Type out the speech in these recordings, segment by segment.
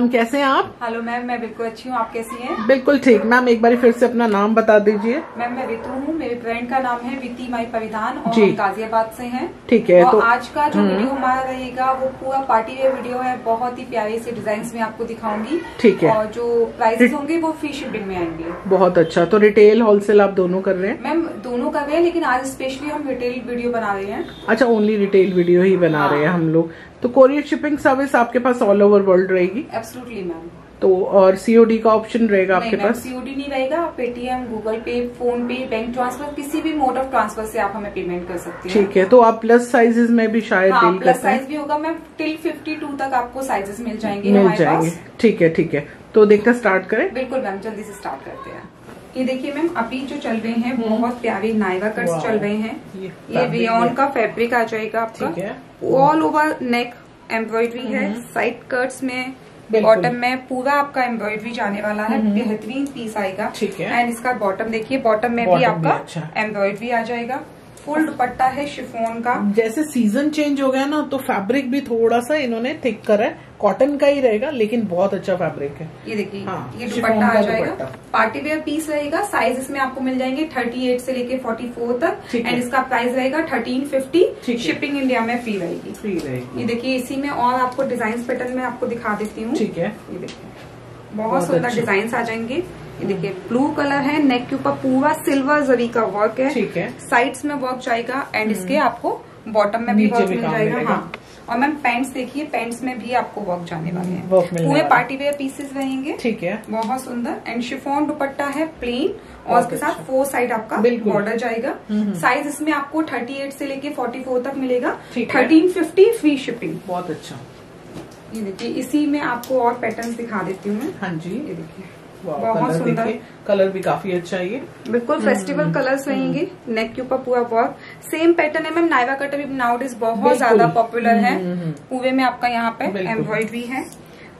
Ma'am कैसे हैं आप? हेलो मैम मैं बिल्कुल अच्छी हूँ। आप कैसी हैं? बिल्कुल ठीक। मैम एक बार फिर से अपना नाम बता दीजिए। मैम मैं रितु हूँ। मेरे ब्रांड का नाम है विती माई परिधान और जी। गाजियाबाद से हैं। ठीक है और तो आज का जो वीडियो हमारा रहेगा वो पूरा पार्टी वेयर वीडियो है। बहुत ही प्यारे से डिज़ाइन में आपको दिखाऊँगी। ठीक है। और जो प्राइसेस होंगे वो फ्री शिपिंग में आएँगे। बहुत अच्छा। तो रिटेल होलसेल आप दोनों कर रहे हैं? मैम दोनों कर रहे हैं लेकिन आज स्पेशली हम रिटेल वीडियो बना रहे हैं। अच्छा ओनली रिटेल वीडियो ही बना रहे हैं हम लोग। तो कोरियर शिपिंग सर्विस आपके पास ऑल ओवर वर्ल्ड रहेगी? Absolutely ma'am. तो और सीओडी का ऑप्शन रहेगा आपके पास? सीओडी नहीं रहेगा। आप Paytm Google pay phone pay bank transfer किसी भी मोड ऑफ़ ट्रांसफ़र से आप हमें पेमेंट कर सकते हैं। ठीक है तो आप प्लस साइजेस में भी शायद हाँ प्लस साइज़ भी होगा मैम टिल 52 तक आपको साइजेस मिल जाएँगे मिल हमारे जाएँगे। ठीक है ठीक है। तो देखना स्टार्ट करें। बिल्कुल मैम जल्दी से स्टार्ट करते हैं। ये देखिए मैम अभी जो चल रहे हैं बहुत प्यारे नायरा कट्स चल रहे हैं। ये है। का फैब्रिक आ जाएगा ठीक आपका ऑल ओवर नेक एम्ब्रॉयडरी है साइड कट्स में बिल्कुल। बॉटम में पूरा आपका एम्ब्रॉयडरी जाने वाला है बेहतरीन पीस आएगा। ठीक है। एंड इसका बॉटम देखिए बॉटम में भी आपका अच्छा। एम्ब्रॉयडरी आ जाएगा। फुल दुपट्टा है शिफोन का। जैसे सीज़न चेंज हो गया ना तो फैब्रिक भी थोड़ा सा इन्होंने थिक करा है। कॉटन का ही रहेगा लेकिन बहुत अच्छा फैब्रिक है। ये देखिए हाँ, ये दुपट्टा आ जाएगा। पार्टी वेयर पीस रहेगा साइज़ इसमें आपको मिल जाएँगे 38 से लेके 44 तक। एंड इसका प्राइस रहेगा 1350 ठीक है। शिपिंग इंडिया में फ्री रहेगी। फ्री रहेगी। ये देखिए इसी में और आपको डिज़ाइन पैटर्न में आपको दिखा देती हूँ। ठीक है। ये देखिए बहुत सुंदर अच्छा। डिज़ाइन आ जाएँगे। देखिए ब्लू कलर है नेक के ऊपर पूरा सिल्वर जरी का वर्क है। ठीक है। साइड्स में वर्क जाएगा एंड इसके आपको बॉटम में भी वर्क मिल जाएगा हाँ। और मैम पैंट्स देखिए पैंट्स में भी आपको वर्क जाने वाले हैं। पूरे। पार्टी वेयर पीसेस रहेंगे। ठीक है। बहुत सुंदर। एंड शिफोन दुपट्टा है प्लेन और उसके अच्छा। साथ फोर साइड आपका। बॉर्डर जाएगा। साइज़ इसमें आपको 38 से लेके 44 तक मिलेगा। ठीक है। 1350 फ्री शिपिंग बहुत अच्छा। ये देखिए इसी में आपको और पैटर्न दिखा देती हूँ मैं। हाँ जी। ये देखिए। बहुत सुंदर। कलर भी काफ़ी अच्छा है ये। बिल्कुल फेस्टिवल कलर्स रहेंगे नेक के ऊपर पूरा वर्क सेम पैटर्न है मैम नाइवा कट अभी नाउट इज़ बहुत ज़्यादा पॉपुलर है। हम्म, हम्म, हम्म। पूरे में आपका यहाँ पे। एम्ब्रॉयडरी है।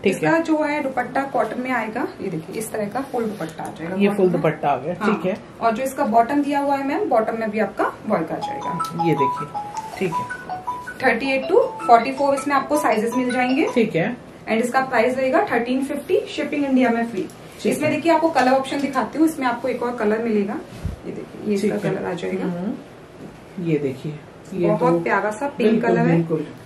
ठीक इसका है जो है दुपट्टा कॉटन में आएगा ये देखिए इस तरह का फुल दुपट्टा आ जाएगा। ये फुल दुपट्टा आ गया हाँ, ठीक है। और जो इसका बॉटम दिया हुआ है मैम बॉटम में भी आपका वर्क आ जाएगा। ये देखिए ठीक है। Thirty eight to forty four इसमें आपको साइजेस मिल जाएँगे। ठीक है। एंड इसका प्राइस रहेगा थर्टीन फिफ्टी शिपिंग इंडिया में फ्री इसमें। देखिए आपको कलर ऑप्शन दिखाती हूँ इसमें आपको एक और कलर मिलेगा। ये देखिए ये इसका कलर आ जाएगा। हम्म, ये देखिए ये बहुत तो प्यारा सा पिंक कलर है।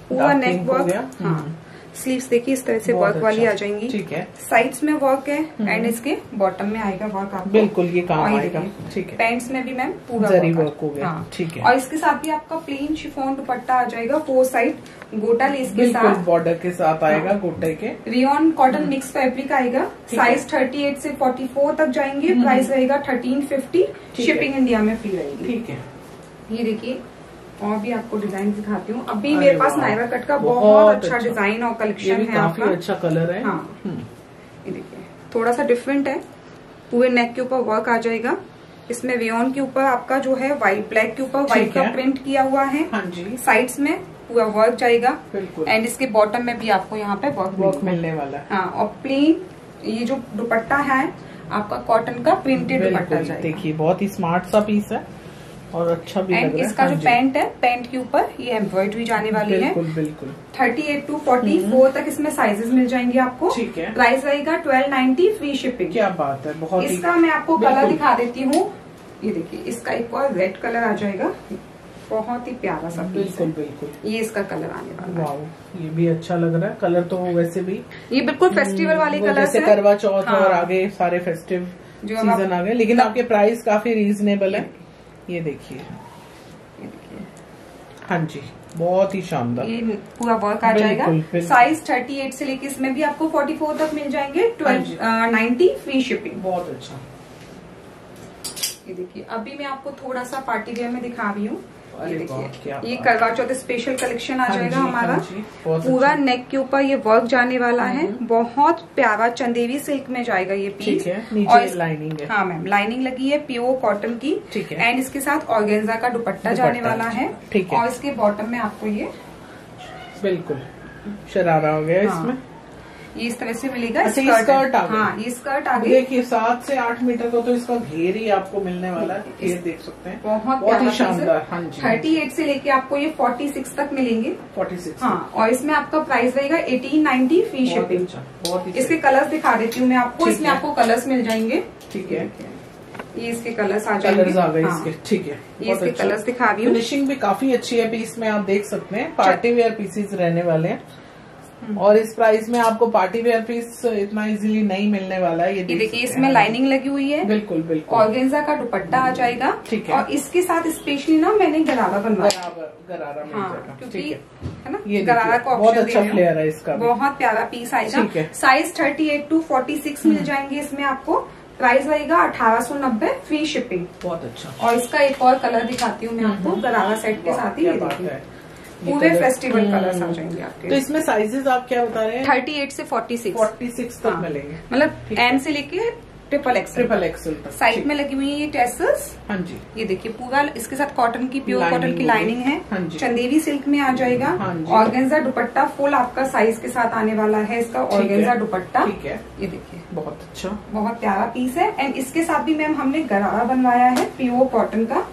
पूरा नेक वर्क हाँ। हम्म। स्लीव्स देखिए इस तरह से वर्क वाली अच्छा। आ जाएँगी। ठीक है। साइड्स में वर्क है एंड इसके बॉटम में आएगा वर्क आपको। बिल्कुल ये काम आएगा? ठीक है। पैंट्स में भी मैम पूरा जरी वर्क हो गया, हाँ। ठीक है। और इसके साथ भी आपका प्लेन शिफोन दुपट्टा आ जाएगा फोर साइड गोटा लेस के साथ। बॉर्डर के साथ आएगा गोटे के। रियोन कॉटन मिक्स फैब्रिक आएगा। साइज़ 38 से 44 तक जाएँगे। प्राइस रहेगा 1350 है। शिपिंग इंडिया में फ्री रहेगी। ठीक है। ये देखिए। और भी आपको डिज़ाइन दिखाती हूँ। अभी मेरे पास। नायरा कट का बहुत बहुत अच्छा अच्छा। डिज़ाइन और कलेक्शन है काफ़ी अच्छा कलर है। हाँ। हम्म, ये देखिए थोड़ा सा डिफरेंट है। पूरे नेक के ऊपर वर्क आ जाएगा। इसमें रेयन के ऊपर आपका जो है व्हाइट ब्लैक के ऊपर व्हाइट का प्रिंट किया हुआ है। हाँ जी। साइड्स में पूरा वर्क जाएगा। एंड इसके बॉटम में भी आपको यहाँ पे वर्क वर्क मिलने वाला है। हाँ। और प्लेन ये जो दुपट्टा है आपका कॉटन का प्रिंटेड दुपट्टा देखिए बहुत ही स्मार्ट सा पीस है। और अच्छा भी लग एंड रहा है। इसका जो हाँ पैंट है पैंट के ऊपर ये एम्ब्रॉयडरी जाने वाली है। बिल्कुल बिल्कुल। 38 टू 44 तक इसमें साइजेस मिल जाएँगे आपको। ठीक है। प्राइस रहेगा 1290 फ्री शिपिंग क्या बात है बहुत इसका मैं आपको कलर दिखा देती हूँ। ये देखिए इसका एक और रेड कलर आ जाएगा। बहुत ही प्यारा सा बिल्कुल बिल्कुल। ये इसका कलर आने वाला है। ये भी अच्छा लग रहा है। कलर तो वैसे भी ये बिल्कुल फेस्टिवल वाले कलर जैसे करवा चौथ हाँ। और आगे सारे फेस्टिव सीज़न आ गए। लेकिन आपके प्राइस काफ़ी रीजनेबल है। ये देखिए। हाँ जी बहुत ही शानदार। ये पूरा वर्क आ जाएगा। साइज़ साइज़ 38 से लेके इसमें भी आपको 44 तक मिल जाएँगे। ट्वेल्व। 90 फ्री शिपिंग बहुत अच्छा। ये देखिए अभी मैं आपको थोड़ा सा पार्टी वेयर में दिखा रही हूँ। ये देखिए ये करवा चौथ स्पेशल कलेक्शन आ हाँ जाएगा हमारा। हाँ पूरा अच्छा। नेक के ऊपर ये वर्क जाने वाला है। बहुत प्यारा चंदेवी सिल्क में जाएगा ये पीस और इस- लाइनिंग है। हाँ मैम लाइनिंग लगी है प्योर कॉटन की। एंड इसके साथ ऑर्गेन्जा का दुपट्टा जाने वाला है। ठीक है। और इसके बॉटम में आपको ये बिल्कुल। शरारा हो गया हाँ। इसमें। ये इस तरह से मिलेगा अच्छा, ये स्कर्ट आ हाँ ये स्कर्ट आ गई। देखिए सात से आठ मीटर का तो इसका घेर ही आपको मिलने वाला है घेर देख सकते हैं। बहुत ही शानदार हाँ जी। थर्टी एट से लेके आपको ये फोर्टी सिक्स तक मिलेंगे। Forty six. हाँ और इसमें आपका प्राइस रहेगा एटीन नाइनटी फ्री शिपिंग। इसके कलर्स दिखा देती हूँ मैं आपको इसमें आपको कलर्स मिल जाएँगे। ठीक है। ये इसके कलर्स आ जाएँगे। कलर्स आ गए हाँ। इसके ठीक है। ये इसके कलर्स दिखा रही हूँ। फिनिशिंग भी काफ़ी अच्छी है पीस में आप देख सकते हैं पार्टी वेयर पीसेस रहने वाले हैं। और इस प्राइस में आपको पार्टी वेयर पीस इतना इजीली नहीं मिलने वाला है ये देखिए इसमें लाइनिंग लगी हुई है। बिल्कुल बिल्कुल। ऑर्गेन्जा का दुपट्टा आ जाएगा। ठीक है। और इसके साथ स्पेशली ना मैंने गरारा बनवाया। गरारा गरारा हाँ क्योंकि ठीक है। ना ये गरारा का बहुत अच्छा फ्लेयर है। इसका बहुत प्यारा पीस आएगा। Size thirty eight to forty six मिल जाएँगे इसमें आपको। प्राइस रहेगा अठारह सौ नब्बे फ्री शिपिंग बहुत अच्छा। और इसका एक और कलर दिखाती हूँ मैं आपको गरारा सेट के साथ ही। पूरे फेस्टिवल हम्म। कलर्स आ जाएँगे आपके। तो इसमें साइजेस आप क्या बता रहे हैं? थर्टी एट से फोर्टी सिक्स फोर्टी सिक्स तक मिलेंगे। मतलब एन एम से लेके ट्रिपल एक्स ट्रिपल एक्सएल तक साइड में लगी हुई है ये टेसल्स हाँ जी। ये देखिए पूरा इसके साथ कॉटन की प्योर कॉटन की लाइनिंग है। हाँ जी। चंदेरी सिल्क में आ जाएगा। हाँ। ऑर्गेन्जा दुपट्टा फुल आपका साइज़ के साथ आने वाला है इसका ठीक है। ऑर्गेन्जा दुपट्टा। ठीक है। ये देखिए। बहुत अच्छा। बहुत प्यारा पीस है। एंड इसके साथ भी मैम हमने गरारा बनवाया है प्योर कॉटन का।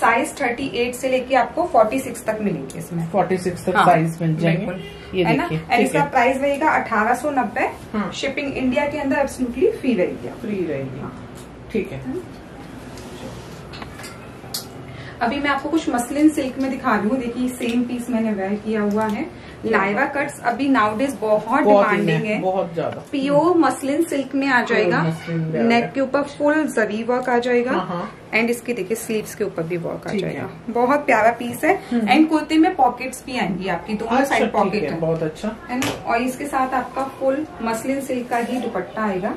साइज़ 38 से लेके आपको 46 तक मिलेंगे इसमें। फोर्टी सिक्स तक हाँ, साइज़ मिल जाएँगे। ये है ना? देखिए एंड इसका प्राइस रहेगा अठारह सौ नब्बे। हाँ। शिपिंग इंडिया के अंदर एब्सोल्युटली फ्री रहेगी। फ्री रहेगी। हाँ। ठीक है। अभी मैं आपको कुछ मसलिन सिल्क में दिखा रही हूँ देखिए सेम पीस मैंने वेयर किया हुआ है। लाइवा कट्स अभी नाउडेज बहुत बहुत डिमांडिंग है है। बहुत ज़्यादा। प्योर मसलिन सिल्क में आ जाएगा नेक के ऊपर फुल जरी वर्क आ जाएगा। हाँ, हाँ। एंड इसकी देखिए स्लीव्स के ऊपर भी वर्क आ जाएगा। बहुत प्यारा पीस है। एंड कुर्ते में पॉकेट्स भी आएँगी आपकी दोनों अच्छा साइड पॉकेट है है। बहुत अच्छा। है ना और इसके साथ आपका फुल मसलिन सिल्क का ही दुपट्टा आएगा।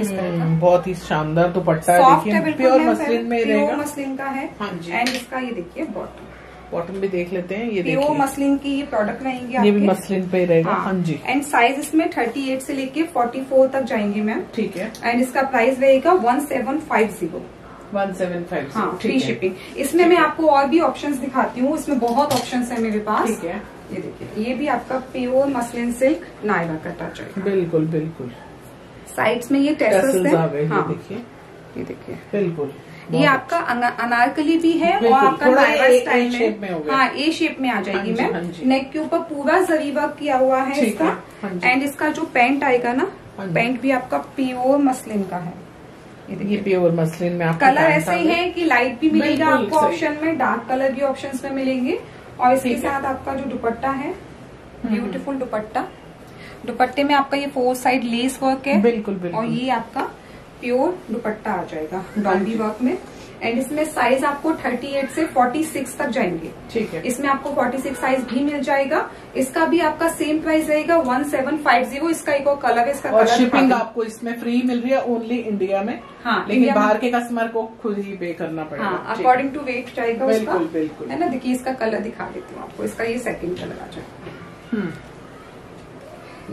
इस तरह का हम्म, बहुत ही शानदार दुपट्टा है। है प्योर मसलिन में रहेगा। मसलिन का है। हाँ एंड इसका ये देखिए बॉटम बॉटम भी देख लेते हैं ये प्योर मसलिन की ये प्रोडक्ट रहेंगे ये भी मसलिन पे रहेगा हाँ। जी। एंड साइज़ इसमें 38 से लेके 44 तक जाएँगे मैम। ठीक है। एंड इसका प्राइस रहेगा 1750 वन सेवन फाइव हाँ फ्री ठीक है। शिपिंग इसमें मैं आपको और भी ऑप्शंस दिखाती हूँ। इसमें बहुत ऑप्शन है मेरे पास। ठीक है। ये देखिए ये भी आपका pure muslin silk Naira cut आ जाएगा बिल्कुल बिल्कुल। साइड्स में ये टेसल्स टैसल्स है। हाँ। देखिए। ये देखिए। बिल्कुल। ये आपका अनारकली भी है और आपका स्टाइल में हाँ ए शेप में आ जाएगी हाँ मैम। हाँ नेक के ऊपर पूरा जरी वर्क किया हुआ है इसका। है, हाँ। एंड इसका जो पैंट आएगा ना हाँ। पैंट भी आपका प्योर मसलिन का है। ये ये प्योर मसलिन में आपको कलर ऐसे ही है कि लाइट भी मिलेगा आपको ऑप्शन में डार्क कलर भी ऑप्शन में मिलेंगे। और इसके साथ आपका जो दुपट्टा है हम्म। ब्यूटीफुल दुपट्टा। दुपट्टे में आपका ये फोर साइड लेस वर्क है। बिल्कुल बिल्कुल। और ये आपका प्योर दुपट्टा आ जाएगा जी। वर्क में। एंड इसमें साइज़ आपको 38 से 46 तक जाएँगे। ठीक है। इसमें आपको 46 साइज़ भी मिल जाएगा। इसका भी आपका सेम प्राइस रहेगा 1750 इसका एक और कलर है इसका और कलर शिपिंग आपको इसमें फ्री मिल रही है ओनली इंडिया में। हाँ, लेकिन बाहर के कस्टमर को खुद ही पे करना पड़ेगा। हाँ अकॉर्डिंग टू वेट जाएगा बिल्कुल बिल्कुल। है ना? देखिए इसका कलर दिखा देती हूँ आपको। इसका ये सेकंड कलर आ जाएगा हम्म,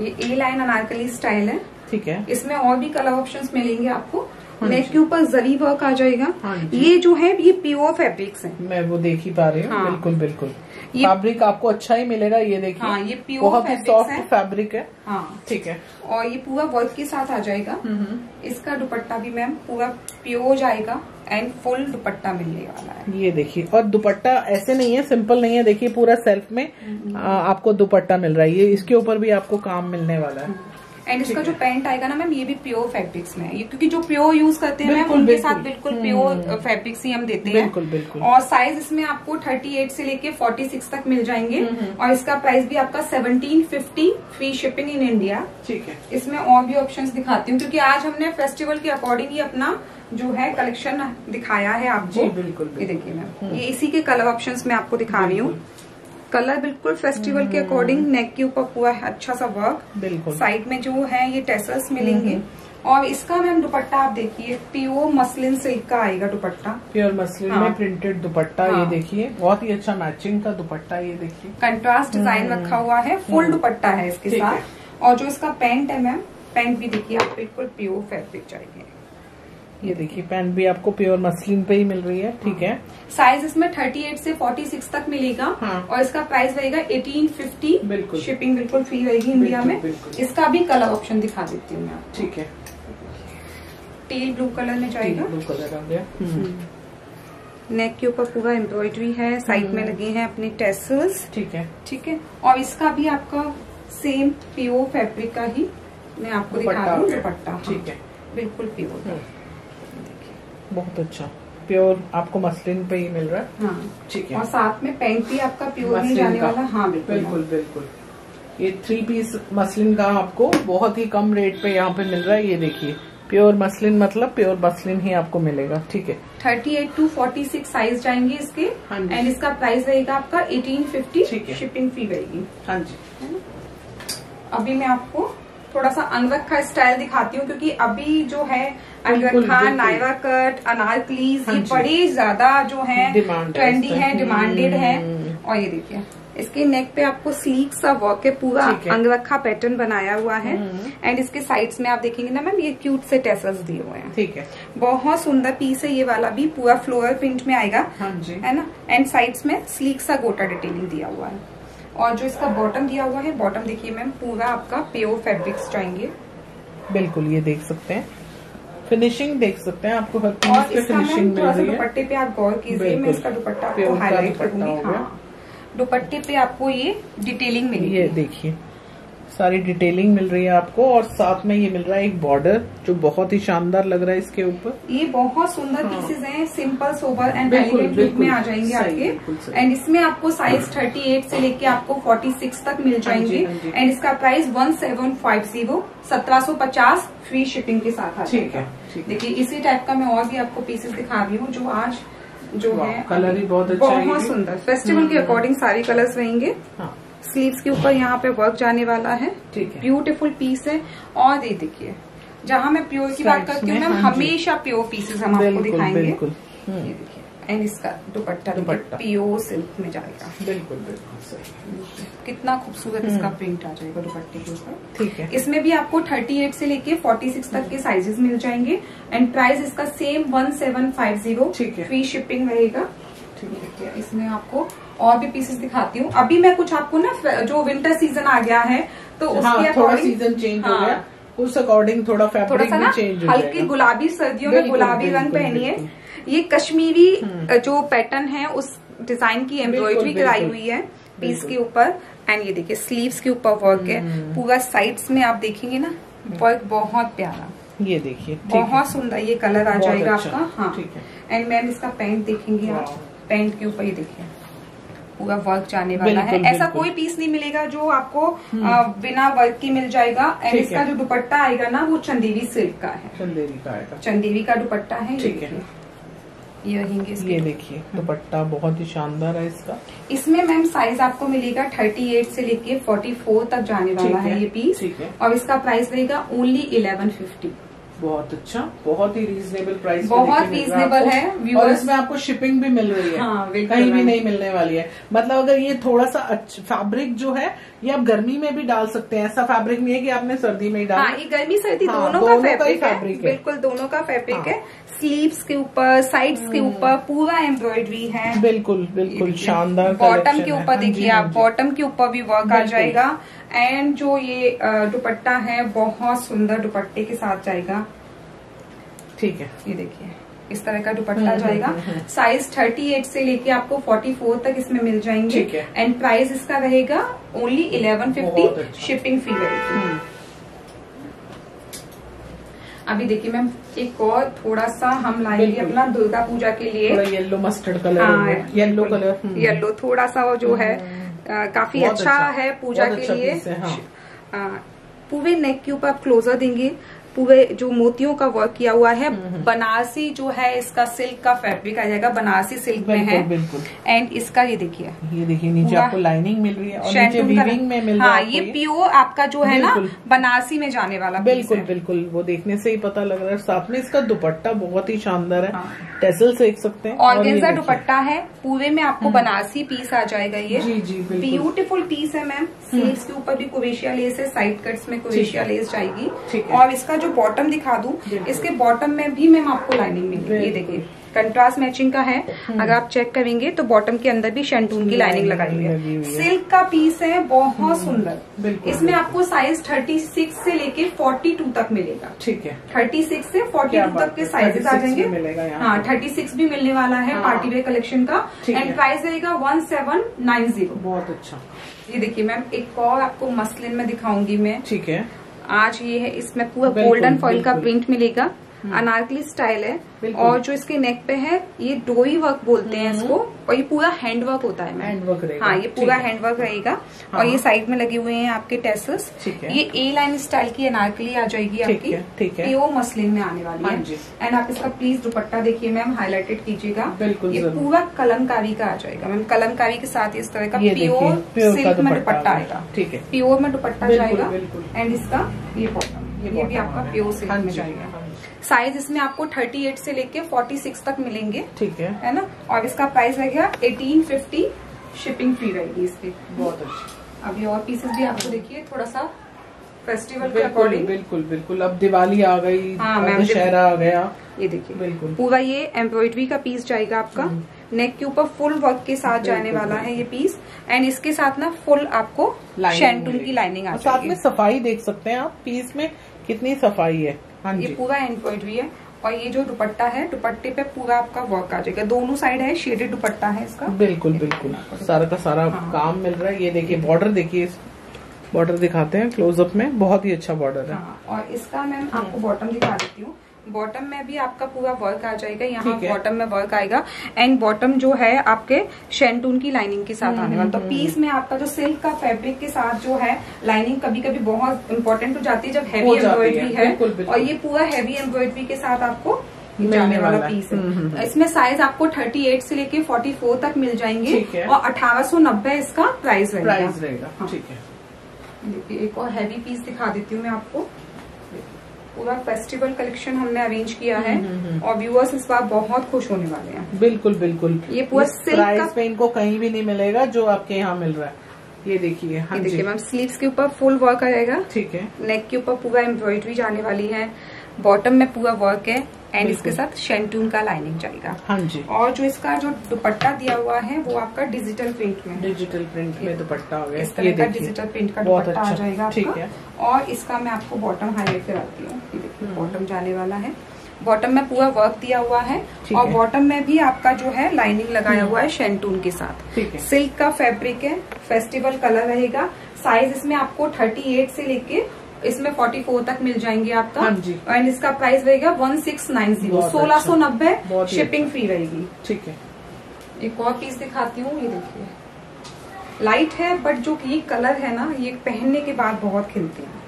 ये ए लाइन अनारकली स्टाइल है। ठीक है। इसमें और भी कलर ऑप्शंस मिलेंगे आपको। हाँ नेक के ऊपर जरी वर्क आ जाएगा। हाँ ये जो है ये प्योर फैब्रिक्स है। मैं वो देख ही पा रही हूँ। हाँ। बिल्कुल बिल्कुल। ये- फैब्रिक आपको अच्छा ही मिलेगा ये देखिए। हाँ, ये pure बहुत ही सॉफ्ट है। फैब्रिक है। हाँ। ठीक है। और ये पूरा वर्क के साथ आ जाएगा। हम्म, इसका दुपट्टा भी मैम पूरा प्योर जाएगा एंड फुल दुपट्टा मिलने वाला है। ये देखिए और दुपट्टा ऐसे नहीं है सिंपल नहीं है। देखिए पूरा सेल्फ में हम्म। आ, आपको दुपट्टा मिल रहा है। ये इसके ऊपर भी आपको काम मिलने वाला है। एंड इसका जो पेंट आएगा ना मैम ये भी प्योर फैब्रिक्स में है। क्योंकि जो प्योर यूज़ करते हैं मैम उनके साथ बिल्कुल। हम्म। प्योर फैब्रिक्स ही हम देते हैं। बिल्कुल बिल्कुल। और साइज़ इसमें आपको 38 से लेके 46 तक मिल जाएँगे। हम्म, और इसका प्राइस भी आपका 1750 फ्री शिपिंग इन इंडिया ठीक है। इसमें और भी ऑप्शन दिखाती हूँ क्योंकि आज हमने फेस्टिवल के अकॉर्डिंग ही अपना जो है कलेक्शन दिखाया है आपको। बिल्कुल, ये देखिए मैम ये इसी के कलर ऑप्शंस में आपको दिखा रही हूँ। कलर बिल्कुल फेस्टिवल के अकॉर्डिंग नेक के ऊपर हुआ है अच्छा सा वर्क बिल्कुल। साइड में जो है ये टेसल्स मिलेंगे। और इसका मैम दुपट्टा आप देखिए प्योर मसलिन सिल्क का आएगा दुपट्टा। प्योर मसलिन हाँ। में प्रिंटेड दुपट्टा हाँ। ये। देखिए। बहुत ही अच्छा मैचिंग का दुपट्टा ये देखिए। कंट्रास्ट डिज़ाइन रखा हुआ है फुल दुपट्टा है इसके साथ। और जो इसका पैंट है मैम पैंट भी देखिए आप बिल्कुल प्योर फैब्रिक चाहिए। ये देखिए पैंट भी आपको प्योर मसलिन पे ही मिल रही है ठीक है? साइज़ इसमें 38 से 46 तक मिलेगा। हाँ। और इसका प्राइस रहेगा 1850 बिल्कुल। शिपिंग बिल्कुल फ्री रहेगी इंडिया में। इसका भी कलर ऑप्शन दिखा देती हूँ मैं ठीक है। टेल ब्लू कलर में जाएगा। ब्लू कलर आ गया। हम्म, नेक के ऊपर पूरा एम्ब्रॉयडरी है साइड हम्म। में लगे हैं अपने टेसल्स ठीक है। ठीक है? और इसका भी आपका सेम प्योर फैब्रिक का ही मैं आपको दिखा दुपट्टा हूँ दुपट्टा। हाँ, ठीक है। बिल्कुल प्योर हम्म, बहुत अच्छा। प्योर आपको मसलिन पे ही मिल रहा है। हाँ। ठीक है। और साथ में पैंट भी आपका प्योर नहीं जाने वाला हाँ। बिल्कुल। बिल्कुल बिल्कुल। ये थ्री पीस मसलिन का आपको बहुत ही कम रेट पे यहाँ पे मिल रहा है। ये देखिए प्योर मसलिन मतलब प्योर मसलिन ही आपको मिलेगा। ठीक है। Thirty eight to forty six size जाएँगे इसके। हाँ एंड इसका प्राइस रहेगा आपका एटीन फिफ्टी शिपिंग फ़ी रहेगी। हाँ जी। अभी मैं आपको थोड़ा सा अनरखा स्टाइल दिखाती हूँ क्योंकि अभी जो है अनरखा बिल्कुल। नायरा कट अनारकलीज हाँ ये बड़े ज़्यादा जो है है ट्रेंडी है डिमांडेड है हम्म। और ये देखिए इसके नेक पे आपको स्लीक सा वर्क है। पूरा अंगरखा पैटर्न बनाया हुआ है। हम्म। एंड इसके साइड्स में आप देखेंगे ना मैम ये क्यूट से टेसल्स दिए हुए हैं। ठीक है। बहुत सुंदर पीस है ये वाला भी पूरा फ्लोरल प्रिंट में आएगा। हाँ जी। है ना? एंड साइड्स में स्लीक सा गोटा डिटेलिंग दिया हुआ है। और जो इसका बॉटम दिया हुआ है बॉटम देखिए मैम पूरा आपका प्योर फैब्रिक्स जाएँगे। बिल्कुल ये देख सकते हैं। फिनिशिंग देख सकते हैं आपको हर पीस पे फिनिशिंग मिल रही है। दुपट्टे पे आप गौर कीजिए मैं इसका दुपट्टा आपको प्योर हाईलाइट करूँगी हाँ दुपट्टे पे आपको ये डिटेलिंग मिलेगी। ये देखिए। सारी डिटेलिंग मिल रही है आपको और साथ में ये मिल रहा है एक बॉर्डर जो बहुत ही शानदार लग रहा है इसके ऊपर। ये बहुत सुंदर हाँ। पीसेज हैं simple sober and elegant look में आ जाएँगे आपके। एंड इसमें आपको साइज़ 38 से लेके आपको 46 तक मिल जाएँगे। हाँ एंड इसका प्राइस 1750 1750 फ्री शिपिंग के साथ ठीक जाएगा। है, है। देखिए इसी टाइप का मैं और भी आपको पीसेस दिखा रही हूँ जो आज जो है। कलर ही बहुत अच्छा बहुत सुंदर। फेस्टिवल के अकॉर्डिंग सारे कलर्स रहेंगे। हाँ। स्लीव्स के ऊपर यहाँ पे वर्क जाने वाला है। ठीक है। ब्यूटीफुल पीस है। और ये देखिए जहाँ मैं प्योर की बात करती हूँ मैम हाँ हमेशा प्योर पीसेस हम आपको दिखाएँगे। ये हम्म, देखिए एंड इसका दुपट्टा दुपट्टा। प्योर सिल्क में जाएगा। बिल्कुल बिल्कुल सही। कितना खूबसूरत इसका प्रिंट आ जाएगा दुपट्टे के ऊपर। ठीक है। इसमें भी आपको 38 से लेके 46 तक के साइजेस मिल जाएँगे। एंड प्राइस इसका सेम 1750 ठीक है। फ्री शिपिंग रहेगा। ठीक है इसमें आपको और भी पीसेस दिखाती हूँ। अभी मैं कुछ आपको ना जो विंटर सीज़न आ गया है तो हाँ उसके थोड़ा सीज़न चेंज हाँ, हो। गया। उस अकॉर्डिंग थोड़ा थोड़ा फैब्रिक सा भी ना चेंज हो हल्की गुलाबी सर्दियों में गुलाबी रंग पहनिए। ये कश्मीरी जो पैटर्न है उस डिज़ाइन की एम्ब्रॉयडरी कराई हुई है पीस के ऊपर। एंड ये देखिए स्लीव्स के ऊपर वर्क है। पूरा साइड्स में आप देखेंगे ना वर्क बहुत प्यारा। ये देखिए बहुत सुंदर ये कलर आ जाएगा अच्छा, आपका हाँ। एंड मैम इसका पैंट देखेंगे आप। पैंट के ऊपर ही देखिए। पूरा वर्क जाने वाला है। ऐसा। कोई पीस नहीं मिलेगा जो आपको अ, बिना वर्क की मिल जाएगा। एंड इसका जो दुपट्टा आएगा ना वो चंदेरी सिल्क का है। चंदेरी का आएगा। चंदेरी का दुपट्टा है ये ठीक है। ये देखिए दुपट्टा बहुत ही शानदार है इसका। इसमें मैम साइज़ आपको मिलेगा 38 से लेके 44 तक जाने वाला है है, ये पीस। और इसका प्राइस रहेगा ओनली 1150 बहुत अच्छा बहुत ही रीजनेबल प्राइस बहुत रीजनेबल है, और इसमें आपको शिपिंग भी मिल रही है। हाँ, कहीं भी नहीं मिलने वाली है। मतलब अगर ये थोड़ा सा अच्छा, फैब्रिक जो है ये आप गर्मी में भी डाल सकते हैं। ऐसा फैब्रिक नहीं है कि आपने सर्दी में ही डाला। हाँ ये गर्मी सर्दी हाँ, दोनों, दोनों का ही फैब्रिक है। बिल्कुल दोनों का फैब्रिक हाँ। है स्लीव्स के ऊपर साइड्स के ऊपर पूरा एम्ब्रॉयडरी है। बिल्कुल बिल्कुल शानदार बॉटम के ऊपर हाँ देखिए हाँ आप। बॉटम के ऊपर भी वर्क आ जाएगा। एंड जो ये दुपट्टा है बहुत सुंदर दुपट्टे के साथ जाएगा। ठीक है। ये देखिए इस तरह का दुपट्टा हम्म, जाएगा। हम्म, हम्म। साइज़ 38 से लेके आपको 44 तक इसमें मिल जाएँगे। एंड प्राइस इसका रहेगा ओनली बहुत 1150 अच्छा। शिपिंग फ़ी रहेगी हम्म, अभी देखिए मैम एक और थोड़ा सा हम लाएँगे अपना दुर्गा पूजा के लिए। येलो मस्टर्ड कलर हाँ, येलो कलर येल्लो येलो थोड़ा सा वो जो है अ, काफ़ी अच्छा, अच्छा, है पूजा के अच्छा लिए। हाँ। पूरे नेक के ऊपर आप क्लोजर देंगे। पूरे जो मोतियों का वर्क किया हुआ है हम्म, बनारसी जो है इसका सिल्क का फैब्रिक आ जाएगा बनारसी सिल्क में है। बिल्कुल। एंड इसका ये देखिए। ये देखिए नीचे आपको लाइनिंग मिल रही है और नीचे वीविंग में मिल रहा हाँ है ये प्योर आपका जो है ना। बनारसी में जाने वाला बिल्कुल बिल्कुल। वो देखने से ही पता लग रहा है। साथ में इसका दुपट्टा बहुत ही शानदार है। हाँ। टेसल देख सकते हैं। ऑर्गेन्जा दुपट्टा है। पूरे में आपको बनारसी पीस आ जाएगा ये। जी जी ब्यूटीफुल पीस है मैम सिल्क के ऊपर भी कुरेशिया लेस है साइड कट्स में कुरेशिया लेस जाएगी। और इसका जो बॉटम दिखा दूँ इसके बॉटम में भी मैम आपको लाइनिंग मिलेगी। ये देखिए कंट्रास्ट मैचिंग का है। हम्म। अगर आप चेक करेंगे तो बॉटम के अंदर भी शेंटून की लाइनिंग लगाई हुई है। सिल्क का पीस है बहुत सुंदर। इसमें आपको साइज़ 36 से लेके 42 तक मिलेगा। ठीक है। 36 से क्या 42 तक के साइजेस आ जाएँगे। हाँ पे। 36 भी मिलने वाला है हाँ। पार्टी वेयर कलेक्शन का। एंड प्राइस रहेगा वन सेवन नाइन ज़ीरो बहुत अच्छा। ये देखिए मैम एक और आपको मसलिन में दिखाऊँगी मैं। ठीक है। आज ये है इसमें पूरा गोल्डन फॉइल का प्रिंट मिलेगा। अनारकली स्टाइल है। और जो इसके नेक पे है ये डोई वर्क बोलते हैं इसको। और ये पूरा हैंड वर्क होता है मैम हैंड वर्क रहेगा। हाँ ये पूरा हैंड वर्क रहेगा। हाँ। और ये साइड में लगे हुए हैं आपके टेसल्स ये ए लाइन स्टाइल की अनारकली आ जाएगी आपकी। ठीक है। प्योर मसलिन में आने वाली हाँ है। एंड आप इसका प्लीज़ दुपट्टा देखिए मैम हाईलाइटेड कीजिएगा। बिल्कुल ये पूरा कलमकारी का आ जाएगा मैम कलमकारी के साथ इस तरह का प्योर सिल्क में दुपट्टा आएगा। ठीक है। प्योर में दुपट्टा जाएगा। एंड इसका ये बॉटम ये भी आपका प्योर सिल्क हाँ में जाएगा। साइज़ इसमें आपको 38 से लेके 46 तक मिलेंगे। ठीक है। है ना? और इसका प्राइस रहेगा 1850 शिपिंग फ्री रहेगी इसकी। बहुत अच्छा। अभी और पीसेस भी आपको देखिए थोड़ा सा फेस्टिवल के बिल्कुल अकॉर्डिंग बिल्कुल बिल्कुल। अब दिवाली आ गई हाँ, मैम, दशहरा आ गया। ये देखिए। बिल्कुल। पूरा ये एम्ब्रॉयडरी का पीस जाएगा आपका। नेक के ऊपर फुल वर्क के साथ जाने वाला है ये पीस एंड इसके साथ ना फुल आपको शेंटून। की लाइनिंग आ साथ में सफ़ाई देख सकते हैं आप पीस में कितनी सफ़ाई हाँ। ये जी। पूरा एम्ब्रॉयडरी है और ये जो दुपट्टा है दुपट्टे पे पूरा आपका वर्क आ जाएगा। दोनों साइड है शेडेड दुपट्टा है इसका। बिल्कुल बिल्कुल। सारा का सारा हाँ। काम मिल रहा है। ये देखिए बॉर्डर देखिए बॉर्डर दिखाते हैं क्लोजअप में। बहुत ही अच्छा बॉर्डर है। हाँ और इसका मैम आपको बॉटम दिखा देती हूँ। बॉटम में भी आपका पूरा वर्क आ जाएगा यहाँ बॉटम में वर्क आएगा। एंड बॉटम जो है आपके शेंटून की लाइनिंग के साथ आने वाला। तो पीस में आपका जो सिल्क का फैब्रिक के साथ जो है लाइनिंग कभी कभी बहुत इंपॉर्टेंट हो जाती है जब हैवी है, एम्ब्रॉयडरी है। और ये पूरा हैवी एम्ब्रॉयडरी के साथ आपको मिलने जाने वाला पीस है। हम्म, हम्म, हम्म। इसमें साइज़ आपको 38 से लेके 44 तक मिल जाएँगे और अठारह सौ नब्बे इसका प्राइस रहेगा। प्राइस रहेगा हाँ। ठीक है। एक और हैवी पीस दिखा देती हूँ मैं आपको। पूरा फेस्टिवल कलेक्शन हमने अरेंज किया है और व्यूअर्स इस बार बहुत खुश होने वाले हैं। बिल्कुल बिल्कुल। ये पूरा प्राइस का- पे इनको कहीं भी नहीं मिलेगा जो आपके यहाँ मिल रहा है। ये देखिए हाँ ये देखिए मैम स्लीव्स के ऊपर फुल वर्क आएगा ठीक है। नेक के ऊपर पूरा एम्ब्रॉयडरी जाने वाली है। बॉटम में पूरा वर्क है एंड इसके साथ शेंटून का लाइनिंग जाएगा हाँ जी। और जो इसका जो दुपट्टा दिया हुआ है वो आपका डिजिटल प्रिंट में डिजिटल प्रिंट में दुपट्टा हो गया। इस तरह का डिजिटल प्रिंट का दुपट्टा आ अच्छा। जाएगा ठीक आपका। है। और इसका मैं आपको बॉटम हाईलाइट कराती हूँ। देखिए हम्म। बॉटम जाने वाला है। बॉटम में पूरा वर्क दिया हुआ है। और बॉटम में भी आपका जो है लाइनिंग लगाया हुआ है शेंटून के साथ। सिल्क का फैब्रिक है फेस्टिवल कलर रहेगा। साइज़ इसमें आपको 38 से लेके इसमें 44 तक मिल जाएँगे आपका। हाँ एंड इसका प्राइस रहेगा वन सिक्स नाइन ज़ीरो सोलह सौ नब्बे शिपिंग फ्री रहेगी। ठीक है। एक और पीस दिखाती हूँ ये देखिए। लाइट है बट जो ये कलर है ना ये पहनने के बाद बहुत खिलती हैं।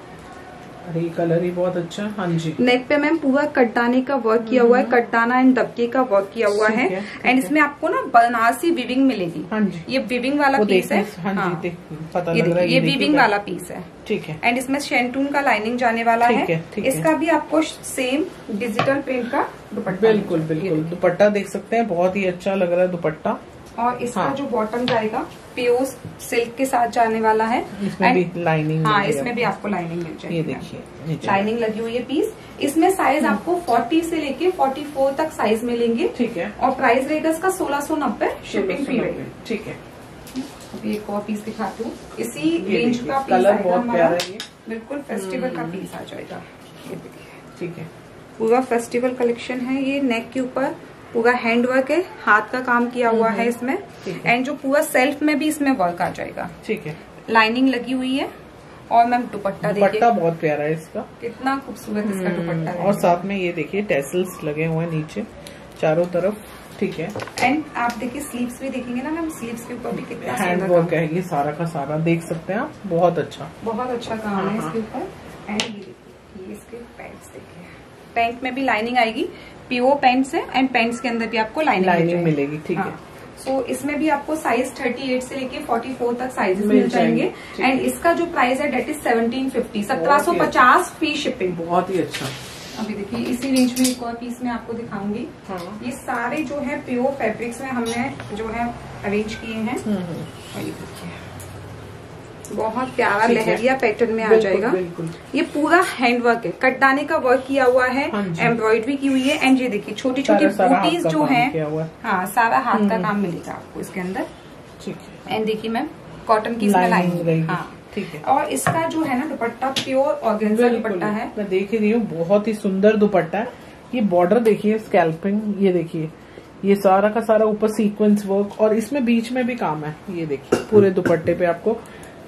अरे कलर ही बहुत अच्छा है। हाँ जी। नेक पे मैम पूरा कट्टाने का वर्क किया हुआ है कट्टाना एंड दबके का वर्क किया हुआ है। एंड इसमें आपको ना बनारसी विविंग मिलेगी। हाँ जी। ये विविंग वाला पीस है। हाँ जी हाँ। देख पता ये लग रहा है ये विविंग वाला पीस है। ठीक है। एंड इसमें शेंटून का लाइनिंग जाने वाला ठीक है, ठीक। इसका भी आपको सेम डिजिटल प्रिंट का दुपट्टा बिल्कुल। बिल्कुल। दुपट्टा देख सकते हैं बहुत ही अच्छा लग रहा है दुपट्टा। और इसका हाँ। जो बॉटम जाएगा प्योर सिल्क के साथ जाने वाला है। इसमें And- भी लाइनिंग हाँ इसमें भी आपको। लाइनिंग मिल जाएगी। ये देखिए लाइनिंग लगी हुई है पीस इसमें साइज़ आपको 40 से लेके 44 तक साइज़ मिलेंगे। ठीक है। और प्राइस रहेगा इसका सोलह सौ नब्बे शिपिंग फ्री रहेगी ठीक है। अभी एक और पीस दिखाती हूँ। इसी रेंज का पीस कलर बहुत हमारा। प्यारा है बिल्कुल फेस्टिवल का पीस आ जाएगा। ठीक है। पूरा फेस्टिवल कलेक्शन है ये। नेक के ऊपर पूरा हैंड वर्क है हाथ का काम किया हुआ है इसमें। एंड जो पूरा सेल्फ में भी इसमें वर्क आ जाएगा। ठीक है। लाइनिंग लगी हुई है और मैम दुपट्टा दुपट्टा बहुत प्यारा है इसका। कितना खूबसूरत इसका दुपट्टा है। और साथ में ये देखिए टेसल्स लगे हुए हैं नीचे चारों तरफ़। ठीक है। एंड आप देखिए स्लीव्स भी देखेंगे ना मैम स्लीव्स के ऊपर भी कितना हैंड वर्क है ये सारा का सारा देख सकते हैं आप बहुत अच्छा। बहुत अच्छा काम है हाँ, इसके ऊपर। एंड ये देखिए ये इसके पैंट्स देखिए। पैंट में भी लाइनिंग आएगी। प्योर पैंट्स है एंड पैंट्स के अंदर भी आपको लाइनिंग लाइनिंग मिलेगी ठीक है। सो so, इसमें भी आपको साइज़ 38 से लेके 44 तक साइजेस मिल जाएँगे। एंड इसका जो प्राइस है डेट इज़ 1750 1750 फ्री शिपिंग बहुत ही अच्छा। अभी देखिए इसी रेंज में एक और पीस मैं आपको दिखाऊँगी। हाँ। ये सारे जो है प्योर फैब्रिक्स में हमने जो है अरेंज किए हैं। हम्म, हम्म। और ये देखिए। बहुत प्यारा लहरिया पैटर्न में आ जाएगा। बिल्कुल। ये पूरा हैंडवर्क है। कटदाने का वर्क किया हुआ है हाँ एम्ब्रॉयडरी की हुई है एंड ये देखिए छोटी छोटी बूटीज जो है है। हाँ सारा हाथ का काम मिलेगा आपको इसके अंदर। ठीक है। एंड देखिए मैम कॉटन की इसमें लाइनिंग हाँ। ठीक है। और इसका जो है ना दुपट्टा प्योर ऑर्गेन्जा दुपट्टा है। मैं देख रही हूँ बहुत ही सुंदर दुपट्टा है। ये बॉर्डर देखिए स्कैल्पिंग ये देखिए। ये सारा का सारा ऊपर सीक्वेंस वर्क और इसमें बीच में भी काम है। ये देखिए पूरे दुपट्टे पे आपको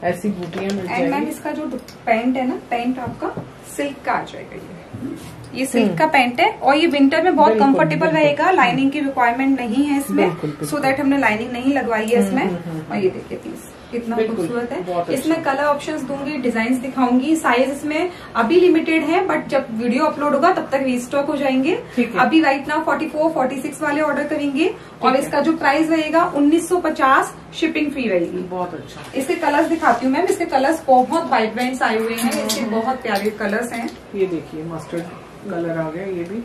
ऐसी बूटियाँ मिल एंड मैम इसका जो पैंट है ना पैंट आपका सिल्क का आ जाएगा ये ये सिल्क का पैंट है और ये विंटर में बहुत। कंफर्टेबल रहेगा लाइनिंग की रिक्वायरमेंट नहीं है इसमें। सो देट हमने लाइनिंग नहीं लगवाई है इसमें हम्म, हम्म, हम्म। और ये देखिए पीस कितना खूबसूरत है। अच्छा। इसमें कलर ऑप्शंस दूँगी डिज़ाइन दिखाऊँगी। साइज़ इसमें अभी लिमिटेड है बट जब वीडियो अपलोड होगा तब तक रीस्टॉक हो जाएँगे। है। अभी राइट नाउ 44, 46 वाले ऑर्डर करेंगे। और इसका जो प्राइस रहेगा 1950 शिपिंग फ्री रहेगी। बहुत अच्छा। इसके कलर्स दिखाती हूँ मैम। इसके कलर्स बहुत वाइब्रेंट्स आए हुए हैं। इसके बहुत प्यारे कलर्स हैं। ये देखिए मस्टर्ड कलर आ गया ये भी।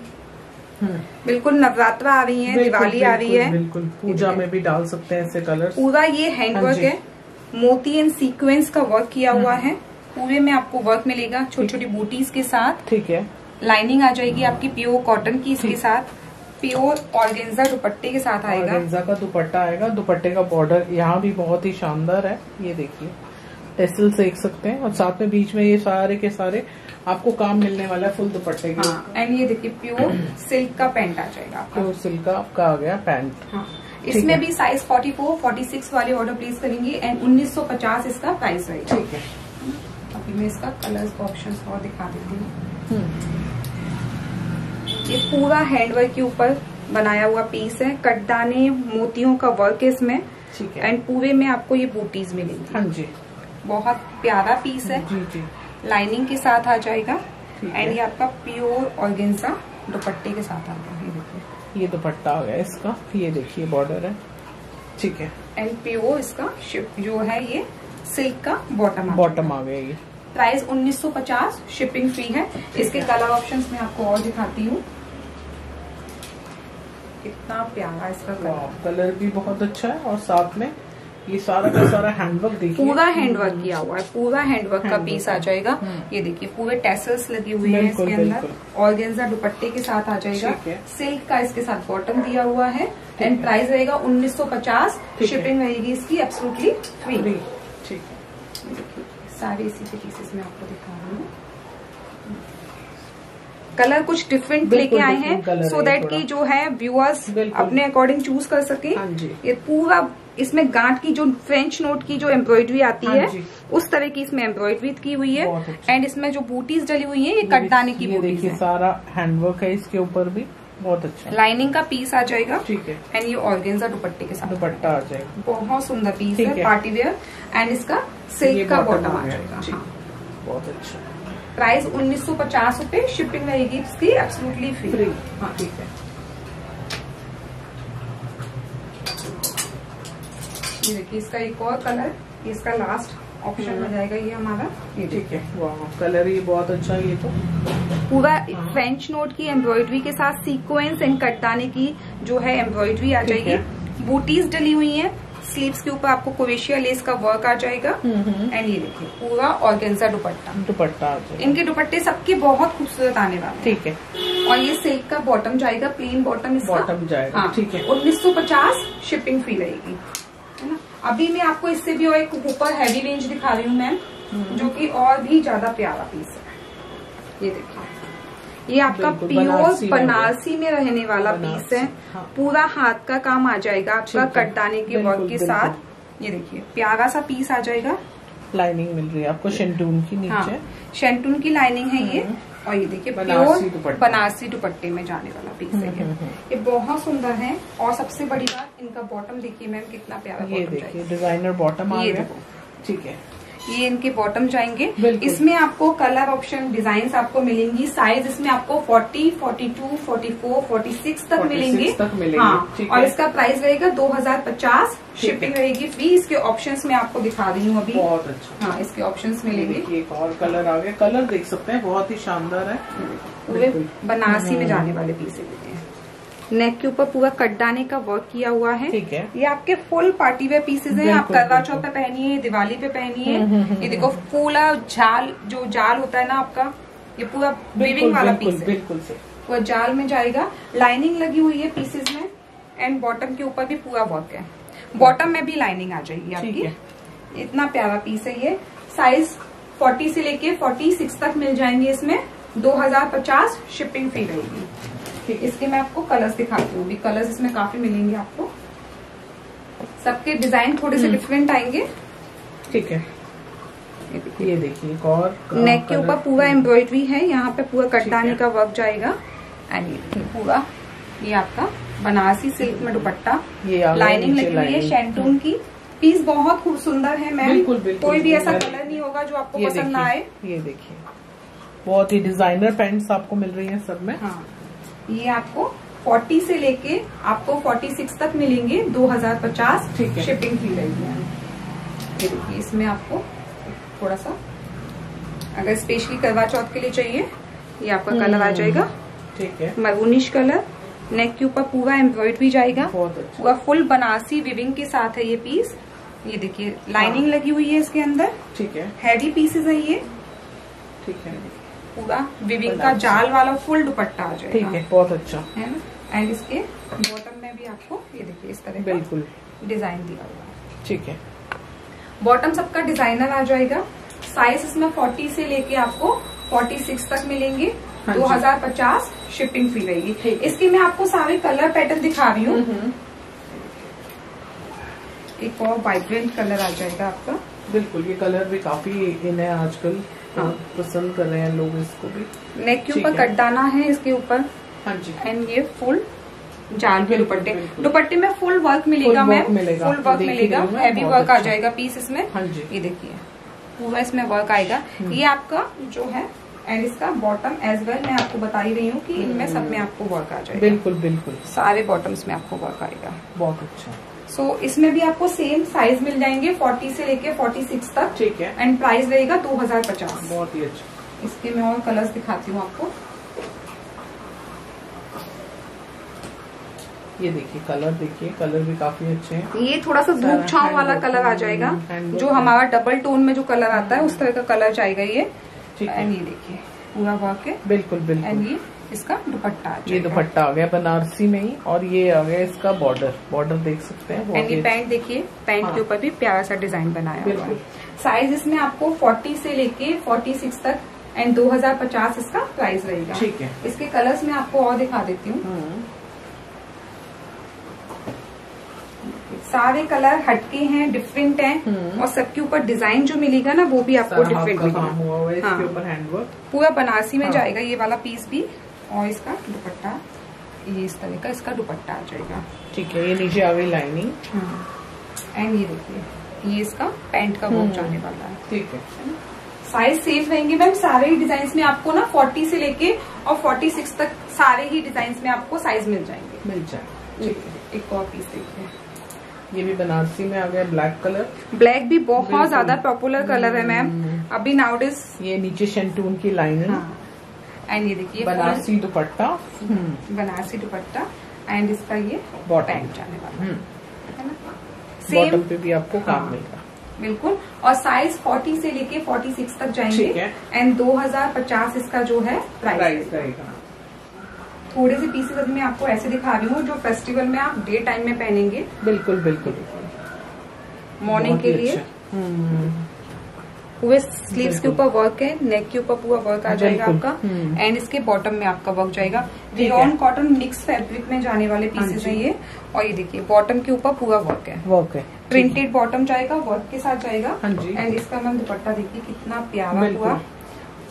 हम्म, बिल्कुल नवरात्र आ रही है दिवाली आ रही है। बिल्कुल पूजा में भी डाल सकते हैं ऐसे कलर पूरा ये हाँ हैंडवर्क है। मोती एंड सीक्वेंस का वर्क किया हुआ है। पूरे में आपको वर्क मिलेगा छोटी छोटी बूटीज के साथ। ठीक है। लाइनिंग आ जाएगी आपकी प्योर कॉटन की इसके साथ। प्योर ऑर्गेन्जा दुपट्टे के साथ आएगा। ऑर्गेन्जा का दुपट्टा आएगा। दुपट्टे का बॉर्डर यहाँ भी बहुत ही शानदार है। ये देखिए। टेसल देख सकते हैं। और साथ में बीच में ये सारे के सारे आपको काम मिलने वाला है फुल दुपट्टे के हाँ एंड ये देखिए प्योर सिल्क का पैंट आ जाएगा प्योर सिल्क का आपका आ गया पैंट हाँ। इसमें भी साइज़ 44, 46 वाले ऑर्डर प्लेस करेंगे एंड 1950 इसका प्राइस रहेगा ठीक है। अभी मैं इसका कलर्स ऑप्शन और दिखा देती हूँ। हम्म, ये पूरा हैंडवर्क के ऊपर बनाया हुआ पीस है। कटदाने मोतियों का वर्क है इसमें। ठीक है। एंड पूरे में आपको ये बूटीज मिलेंगी। हाँ जी। बहुत प्यारा पीस है। जी जी। लाइनिंग के साथ आ जाएगा। एंड ये आपका प्योर ऑर्गेन्जा दुपट्टे के साथ आता है ये दुपट्टा आ गया इसका। ये देखिए बॉर्डर है। ठीक है। एलपीओ इसका शिप जो है ये सिल्क का बॉटम बॉटम आ गया ये। प्राइस 1950 शिपिंग फ्री है। इसके कलर ऑप्शंस में आपको और दिखाती हूँ। कितना प्यारा इसका कलर कलर भी बहुत अच्छा है और साथ में ये सारा का सारा हैंडवर्क देखिए। पूरा हैंडवर्क किया हुआ है पूरा हैंडवर्क का पीस आ जाएगा। हम्म। ये देखिए पूरे टेसल्स लगे हुई है इसके अंदर। ऑर्गेन्जा दुपट्टे के साथ आ जाएगा। सिल्क का इसके साथ बॉटम दिया हुआ है। एंड प्राइस रहेगा 1950 ठीक है। शिपिंग रहेगी इसकी एब्सोल्युटली फ्री ठीक है। देखिए सारे इसी के पीसेस में आपको दिखा रही हूँ। कलर कुछ डिफरेंट लेके आए हैं सो दैट की जो है व्यूअर्स अपने अकॉर्डिंग चूज़ कर सके। हाँ ये पूरा इसमें गांठ की जो फ्रेंच नोट की जो एम्ब्रॉयडरी आती हाँ है उस तरह की इसमें एम्ब्रॉयडरी की हुई है। एंड इसमें जो बूटीज डली हुई है ये कटदाने की बूटीज है। सारा हैंडवर्क है इसके ऊपर भी। बहुत अच्छा। लाइनिंग का पीस आ जाएगा। ठीक है। एंड ये ऑर्गेन्जा दुपट्टे के साथ। दुपट्टा आ जाएगा। बहुत सुंदर पीस है। पार्टी वेयर एंड इसका सिल्क का बॉटम आ जाएगा। हाँ। बहुत अच्छा। प्राइस उन्नीस सौ पचास रूपए शिपिंग रहेगी इसकी एब्सोल्युटली फ्री फ्री हाँ ठीक है। ये देखिए इसका एक और कलर इसका लास्ट ऑप्शन हो जाएगा ये हमारा। ये ठीक है। वाह कलर ही बहुत अच्छा है ये तो। पूरा हाँ। फ्रेंच नोट की एम्ब्रॉयडरी के साथ सीक्वेंस एंड कटदाने की जो है एम्ब्रॉयडरी आ जाएगी। बूटीज डली हुई है। स्लीव्स के ऊपर आपको कोवेशिया लेस का वर्क आ जाएगा। एंड ये देखिए पूरा ऑर्गेन्जा दुपट्टा। दुपट्टा इनके दुपट्टे सबके बहुत खूबसूरत आने वाले ठीक है। और ये सिल्क का बॉटम जाएगा प्लेन बॉटम बॉटम जाएगा हाँ। ठीक है। उन्नीस सौ पचास शिपिंग फ्री रहेगी। है अभी मैं आपको इससे भी और एक ऊपर हैवी रेंज दिखा रही हूँ मैम हम्म। जो कि और भी ज़्यादा प्यारा पीस है। ये देखिए। ये आपका प्योर बनारसी में रहने वाला पीस है। हाँ। पूरा हाथ का काम आ जाएगा आपका कटदाने के वर्क के साथ। ये देखिए प्यारा सा पीस आ जाएगा। लाइनिंग मिल रही है आपको शेंटून की नीचे। हाँ शेंटून की लाइनिंग है ये। हम्म। और ये देखिए बनारसी प्योर बनारसी दुपट्टे में जाने वाला पीस है ये। हम्म, हम्म, ये बहुत सुंदर है और सबसे बड़ी बात इनका बॉटम देखिए मैम कितना प्यारा ये देखिए डिज़ाइनर बॉटम ये ठीक है। ये इनके बॉटम जाएँगे। इसमें आपको कलर ऑप्शन डिज़ाइन आपको मिलेंगी। साइज़ इसमें आपको 40, 42, 44, 46 तक 46 मिलेंगे। तक मिलेंगे, हाँ और इसका प्राइस रहेगा 2050 ठीक शिपिंग रहेगी फ्री इसके ऑप्शंस में आपको दिखा रही हूँ अभी। बहुत अच्छा। हाँ इसके ऑप्शंस मिलेंगे। एक और कलर आ गया। कलर देख सकते हैं बहुत ही शानदार है। पूरे बनारसी में हम्म। जाने वाले पीस है। नेक के ऊपर पूरा कट कटदाने का वर्क किया हुआ है। ठीक है। ये आपके फुल पार्टी वेयर पीसेज हैं। आप करवा। चौथ पे पहनिए दिवाली पे पहनिए। हम्म, हम्म, हम्म, ये देखो फूला जाल जो जाल होता है ना आपका ये पूरा वीविंग वाला पीस है। बिल्कुल से। पूरा जाल में जाएगा। लाइनिंग लगी हुई है पीसेज में एंड बॉटम के ऊपर भी पूरा वर्क है। बॉटम में भी लाइनिंग आ जाएगी आपकी। इतना प्यारा पीस है ये। साइज़ 40 से लेके 46 तक मिल जाएँगे इसमें। 2050 शिपिंग फ़ी रहेगी। ठीक इसके मैं आपको कलर्स दिखाती हूँ। भी कलर्स इसमें काफ़ी मिलेंगे आपको। सबके डिज़ाइन थोड़े से हम्म। डिफरेंट आएँगे। ठीक है। ये देखिए। एक और नेक के ऊपर पूरा एम्ब्रॉयडरी है। यहाँ पे पूरा कटदाने है। का वर्क जाएगा। एंड ये पूरा। ये आपका बनारसी सिल्क में दुपट्टा। ये लाइनिंग लगी हुई है। शैंटून की। पीस बहुत खूब सुंदर है मैम कोई भी ऐसा कलर नहीं होगा जो आपको पसंद ना आए। ये देखिए। बहुत ही डिज़ाइनर पैंट्स आपको मिल रही हैं सब में। हाँ। ये आपको 40 से लेके आपको 46 तक मिलेंगे 2050 ठीक है। शिपिंग फ्री रहेगी देखिए इसमें आपको थोड़ा सा अगर स्पेशली करवा चौथ के लिए चाहिए ये आपका कलर आ हम्म। जाएगा। ठीक है। मरूनिश कलर नेक के ऊपर पूरा एम्ब्रॉयडरी जाएगा। बहुत अच्छा। पूरा फुल बनारसी विविंग के साथ है ये पीस ये देखिए लाइनिंग लगी हुई है इसके अंदर। ठीक है। हैवी पीसेस है ये। ठीक है। पूरा विविंग का जाल वाला फुल दुपट्टा आ जाएगा। ठीक है बहुत अच्छा। है ना? एंड इसके बॉटम में भी आपको ये देखिए इस तरह बिल्कुल। डिज़ाइन दिया हुआ है। ठीक है। बॉटम सबका डिज़ाइनर आ जाएगा। साइज़ इसमें 40 से लेके आपको 46 तक मिलेंगे। हाँ जी। 2050 शिपिंग फ्री रहेगी। इसके मैं आपको सारे कलर पैटर्न दिखा रही हूँ। हम्म, एक और वाइब्रेंट कलर आ जाएगा आपका। बिल्कुल ये कलर भी काफ़ी इन है आजकल। हाँ। पसंद कर रहे हैं लोग इसको भी। नेक के ऊपर है। कटदाना है इसके ऊपर। हाँ जी। एंड ये फुल जाल के दुपट्टे। दुपट्टे में फुल वर्क मिलेगा मैम मिलेगा। फुल वर्क मिलेगा। हैवी वर्क आ। जाएगा पीस इसमें। हाँ जी। ये देखिए। पूरा इसमें वर्क आएगा। हम्म। ये आपका जो है एंड इसका बॉटम एज वेल मैं आपको बता ही रही हूँ कि इनमें सब में आपको वर्क आ जाएगा। बिल्कुल बिल्कुल। सारे बॉटम्स में आपको वर्क आएगा। बहुत अच्छा। सो so, इसमें भी आपको सेम साइज़ मिल जाएँगे 40 से लेके 46 तक। ठीक है। एंड प्राइस रहेगा 2050 बहुत ही अच्छा। इसके मैं और कलर्स दिखाती हूँ आपको। ये देखिए कलर देखिए। कलर भी काफ़ी अच्छे हैं। ये थोड़ा सा धूप छाव वाला कलर आ जाएगा। जो हमारा डबल टोन में जो कलर आता है उस तरह का कलर जाएगा ये एंड ये देखिए पूरा वर्क है। बिल्कुल एंड बिल्कुल ये? इसका दुपट्टा आ ये दुपट्टा आ गया बनारसी में ही और ये आ गया इसका बॉर्डर बॉर्डर देख सकते हैं एंड ये पैंट देखिए पैंट हाँ। के ऊपर भी प्यारा सा डिज़ाइन बनाया हुआ है। साइज़ इसमें आपको 40 से लेके 46 तक एंड 2050 इसका प्राइस रहेगा। ठीक है। इसके कलर्स में आपको और दिखा देती हूँ। हम्म, सारे कलर हटके हैं डिफरेंट हैं हम्म। और सबके ऊपर डिज़ाइन जो मिलेगा ना वो भी आपको डिफरेंट मिलेगा। हाँ। पूरा बनारसी में हाँ। जाएगा ये वाला पीस भी। और इसका दुपट्टा ये इस तरह का इसका दुपट्टा आ जाएगा। ठीक है ये नीचे आ गई लाइनिंग एंड ये देखिए ये इसका पैंट का वर्क हम्म। जाने वाला है। ठीक है। साइज़ सेम रहेंगे मैम सारे ही डिज़ाइन में आपको ना 40 से लेके और 46 तक सारे ही डिज़ाइन में आपको साइज़ मिल जाएँगे। मिल जाए। ठीक है एक और पीस देखिए। ये भी बनारसी में आ गया ब्लैक कलर ब्लैक भी बहुत ज़्यादा पॉपुलर कलर है मैम हम्म। अभी नाउडेज ये नीचे शेंटून की लाइनिंग हाँ। एंड ये देखिए बनारसी दुपट्टा। हम्म, बनारसी दुपट्टा। एंड इसका ये। पैंट जाने वाला। हम्म, है ना? बॉटम सेम पे भी आपको काम हाँ। मिलेगा बिल्कुल। और साइज़ 40 से लेके 46 तक जाएँगे। एंड 2050 इसका जो है प्राइस प्राइस रहेगा। थोड़े से पीसेस अभी मैं आपको ऐसे दिखा रही हूँ जो फेस्टिवल में आप डे टाइम में पहनेंगे। बिल्कुल बिल्कुल मॉर्निंग के लिए। पूरे स्लीव्स के ऊपर वर्क है नेक के ऊपर पूरा वर्क आ जाएगा आपका हम्म। एंड इसके बॉटम में आपका वर्क जाएगा। रियॉन कॉटन मिक्स फैब्रिक में जाने वाले हाँ पीसेस जी। ये और ये देखिए बॉटम के ऊपर पूरा वर्क है। वर्क है। प्रिंटेड बॉटम जाएगा वर्क के साथ जाएगा। हाँ एंड इसका मैम दुपट्टा देखिए कितना प्यारा हुआ।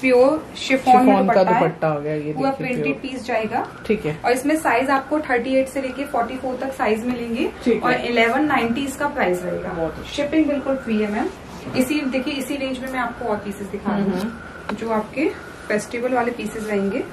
प्योर शिफॉन का दुपट्टा है। गया ये पूरा प्रिंटेड पीस जाएगा। ठीक है। और इसमें साइज़ आपको 38 से लेके 44 तक साइज़ मिलेंगे। और है। 1190 इसका प्राइस रहेगा। शिपिंग बिल्कुल फ्री है मैम। इसी देखिए इसी रेंज में मैं आपको और पीसेस दिखा रही हूँ जो आपके फेस्टिवल वाले पीसेस रहेंगे।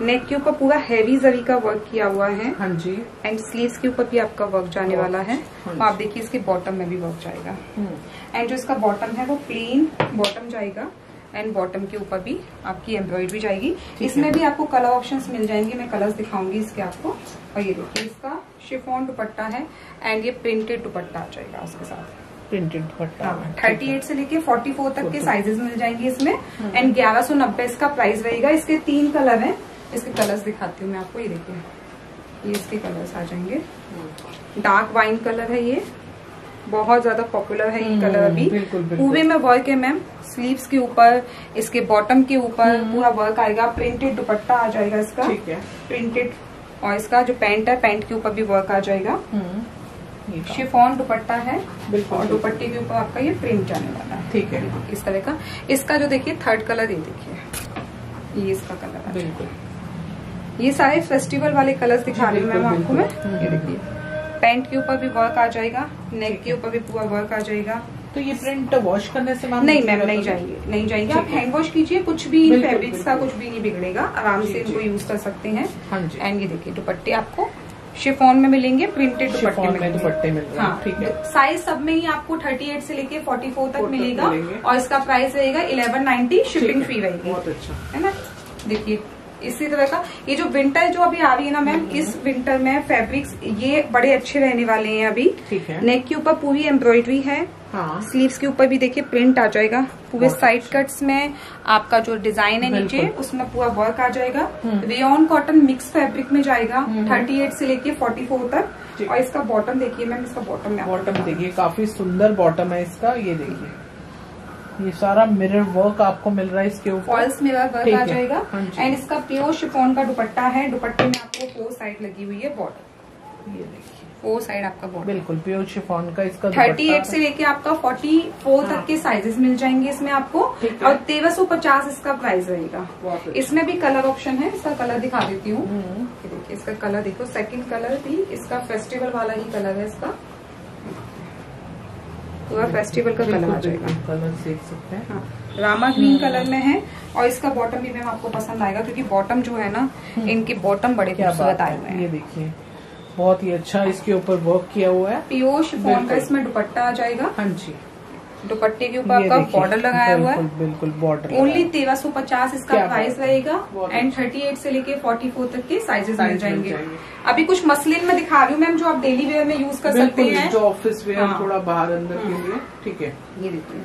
नेक के ऊपर पूरा हैवी जरी का वर्क किया हुआ है। हाँ जी। एंड स्लीव्स के ऊपर भी आपका वर्क जाने वाला है। हाँ और आप देखिए इसके बॉटम में भी वर्क जाएगा। हम्म, एंड जो इसका बॉटम है वो प्लेन बॉटम जाएगा। एंड बॉटम के ऊपर भी आपकी एम्ब्रॉयडरी जाएगी। इसमें भी आपको कलर ऑप्शंस मिल जाएँगे। मैं कलर्स दिखाऊँगी इसके आपको। और ये देखिए इसका शिफोन दुपट्टा है। एंड ये प्रिंटेड दुपट्टा आ जाएगा उसके साथ। प्रिंटेड दुपट्टा थर्टी एट से लेके फोर्टी फोर तक के साइजेस मिल जाएँगे इसमें। एंड ग्यारह सौ नब्बे इसका प्राइस रहेगा। इसके तीन कलर हैं। इसके कलर्स दिखाती हूँ मैं आपको। ये देखिए। ये इसके कलर्स आ जाएँगे। डार्क वाइन कलर है ये। बहुत ज़्यादा पॉपुलर है ये कलर अभी। बिल्कुल, बिल्कुल। पूरे में वर्क है मैम स्लीव्स के ऊपर इसके बॉटम के ऊपर पूरा वर्क आएगा। प्रिंटेड दुपट्टा आ जाएगा इसका। ठीक है। प्रिंटेड और इसका जो पैंट है पैंट के ऊपर भी वर्क आ जाएगा। हम्म, ये शिफॉन दुपट्टा है। बिल्कुल, और दुपट्टे के ऊपर आपका ये प्रिंट जाने वाला है। ठीक है। इस तरह का। इसका जो देखिए थर्ड कलर ये देखिए। ये इसका कलर है। बिल्कुल। ये सारे फेस्टिवल वाले कलर्स दिखा रही हूँ मैम आपको मैं। ये देखिए। पैंट के ऊपर भी वर्क आ जाएगा नेक के ऊपर भी पूरा वर्क आ जाएगा। तो ये प्रिंट वॉश करने से मैम नहीं मैम निकलेगा नहीं तो- जाएँगे नहीं जाएँगे। आप हैंड वॉश कीजिए कुछ भी फैब्रिक्स का कुछ भी नहीं बिगड़ेगा। आराम से इनको यूज़ कर सकते हैं। हाँ एंड ये देखिए दुपट्टे आपको शिफॉन में मिलेंगे प्रिंटेड दुपट्टे में मिलेंगे। दुपट्टे मिलेंगे हाँ ठीक है। साइज़ सब में ही आपको 38 से लेके 44 तक तक मिलेगा और इसका प्राइस रहेगा 1190 शिपिंग फ्री रहेगी। बहुत अच्छा। है ना? देखिए इसी तरह का ये जो विंटर जो अभी आ रही है ना मैम इस विंटर में फैब्रिक्स ये बड़े अच्छे रहने वाले हैं अभी। ठीक है। नेक के ऊपर पूरी एम्ब्रॉयडरी है। हाँ स्लीव्स के ऊपर भी देखिए प्रिंट आ जाएगा। पूरे साइड कट्स में आपका जो डिज़ाइन है नीचे उसमें पूरा वर्क आ जाएगा। रेन कॉटन मिक्स फैब्रिक में जाएगा। 38 से लेके 44 तक। और इसका बॉटम देखिए मैम इसका बॉटम में बॉटम देखिए काफ़ी सुंदर बॉटम है इसका ये देखिए। ये सारा मिरर वर्क आपको मिल रहा है इसके ऊपर। फॉल्स मिरर वर्क आ जाएगा। हाँ एंड इसका प्योर शिफॉन का दुपट्टा है। दुपट्टे में आपको फोर साइड लगी हुई है बॉर्डर ये देखिए। फोर साइड आपका बॉर्डर बिल्कुल प्योर शिफॉन का इसका थर्टी एट से लेके आपका फोर्टी फोर हाँ। तक के साइजेस मिल जाएँगे इसमें आपको। और तेरह सौ पचास इसका प्राइस रहेगा। अच्छा। इसमें भी कलर ऑप्शन है इसका कलर दिखा देती हूँ। हम्म, देखिए इसका कलर देखो सेकंड कलर भी इसका फेस्टिवल वाला ही कलर है इसका। पूरा फेस्टिवल का कलर आ जाएगा। कलर देख सकते हैं। हाँ, रामा ग्रीन कलर में है। और इसका बॉटम भी मैम आपको पसंद आएगा क्योंकि बॉटम जो है ना इनके बॉटम बड़े खूबसूरत आए हुए है। ये देखिए। बहुत ही अच्छा इसके ऊपर वर्क किया हुआ है। प्योर शिफॉन का इसमें दुपट्टा आ जाएगा। हाँ जी। दुपट्टे के ऊपर आपका बॉर्डर लगाया हुआ है। बिल्कुल बॉर्डर ओनली तेरह सौ पचास इसका प्राइस रहेगा एंड थर्टी एट से लेके फोर्टी फोर तक के साइजेस मिल मिल जाएँगे। अभी कुछ मसलिन में दिखा रही हूँ मैम जो आप डेली वेयर में यूज़ कर सकते हैं। जो ऑफ़िस वेयर हाँ। थोड़ा बाहर अंदर के लिए। ठीक है। ये देखिए।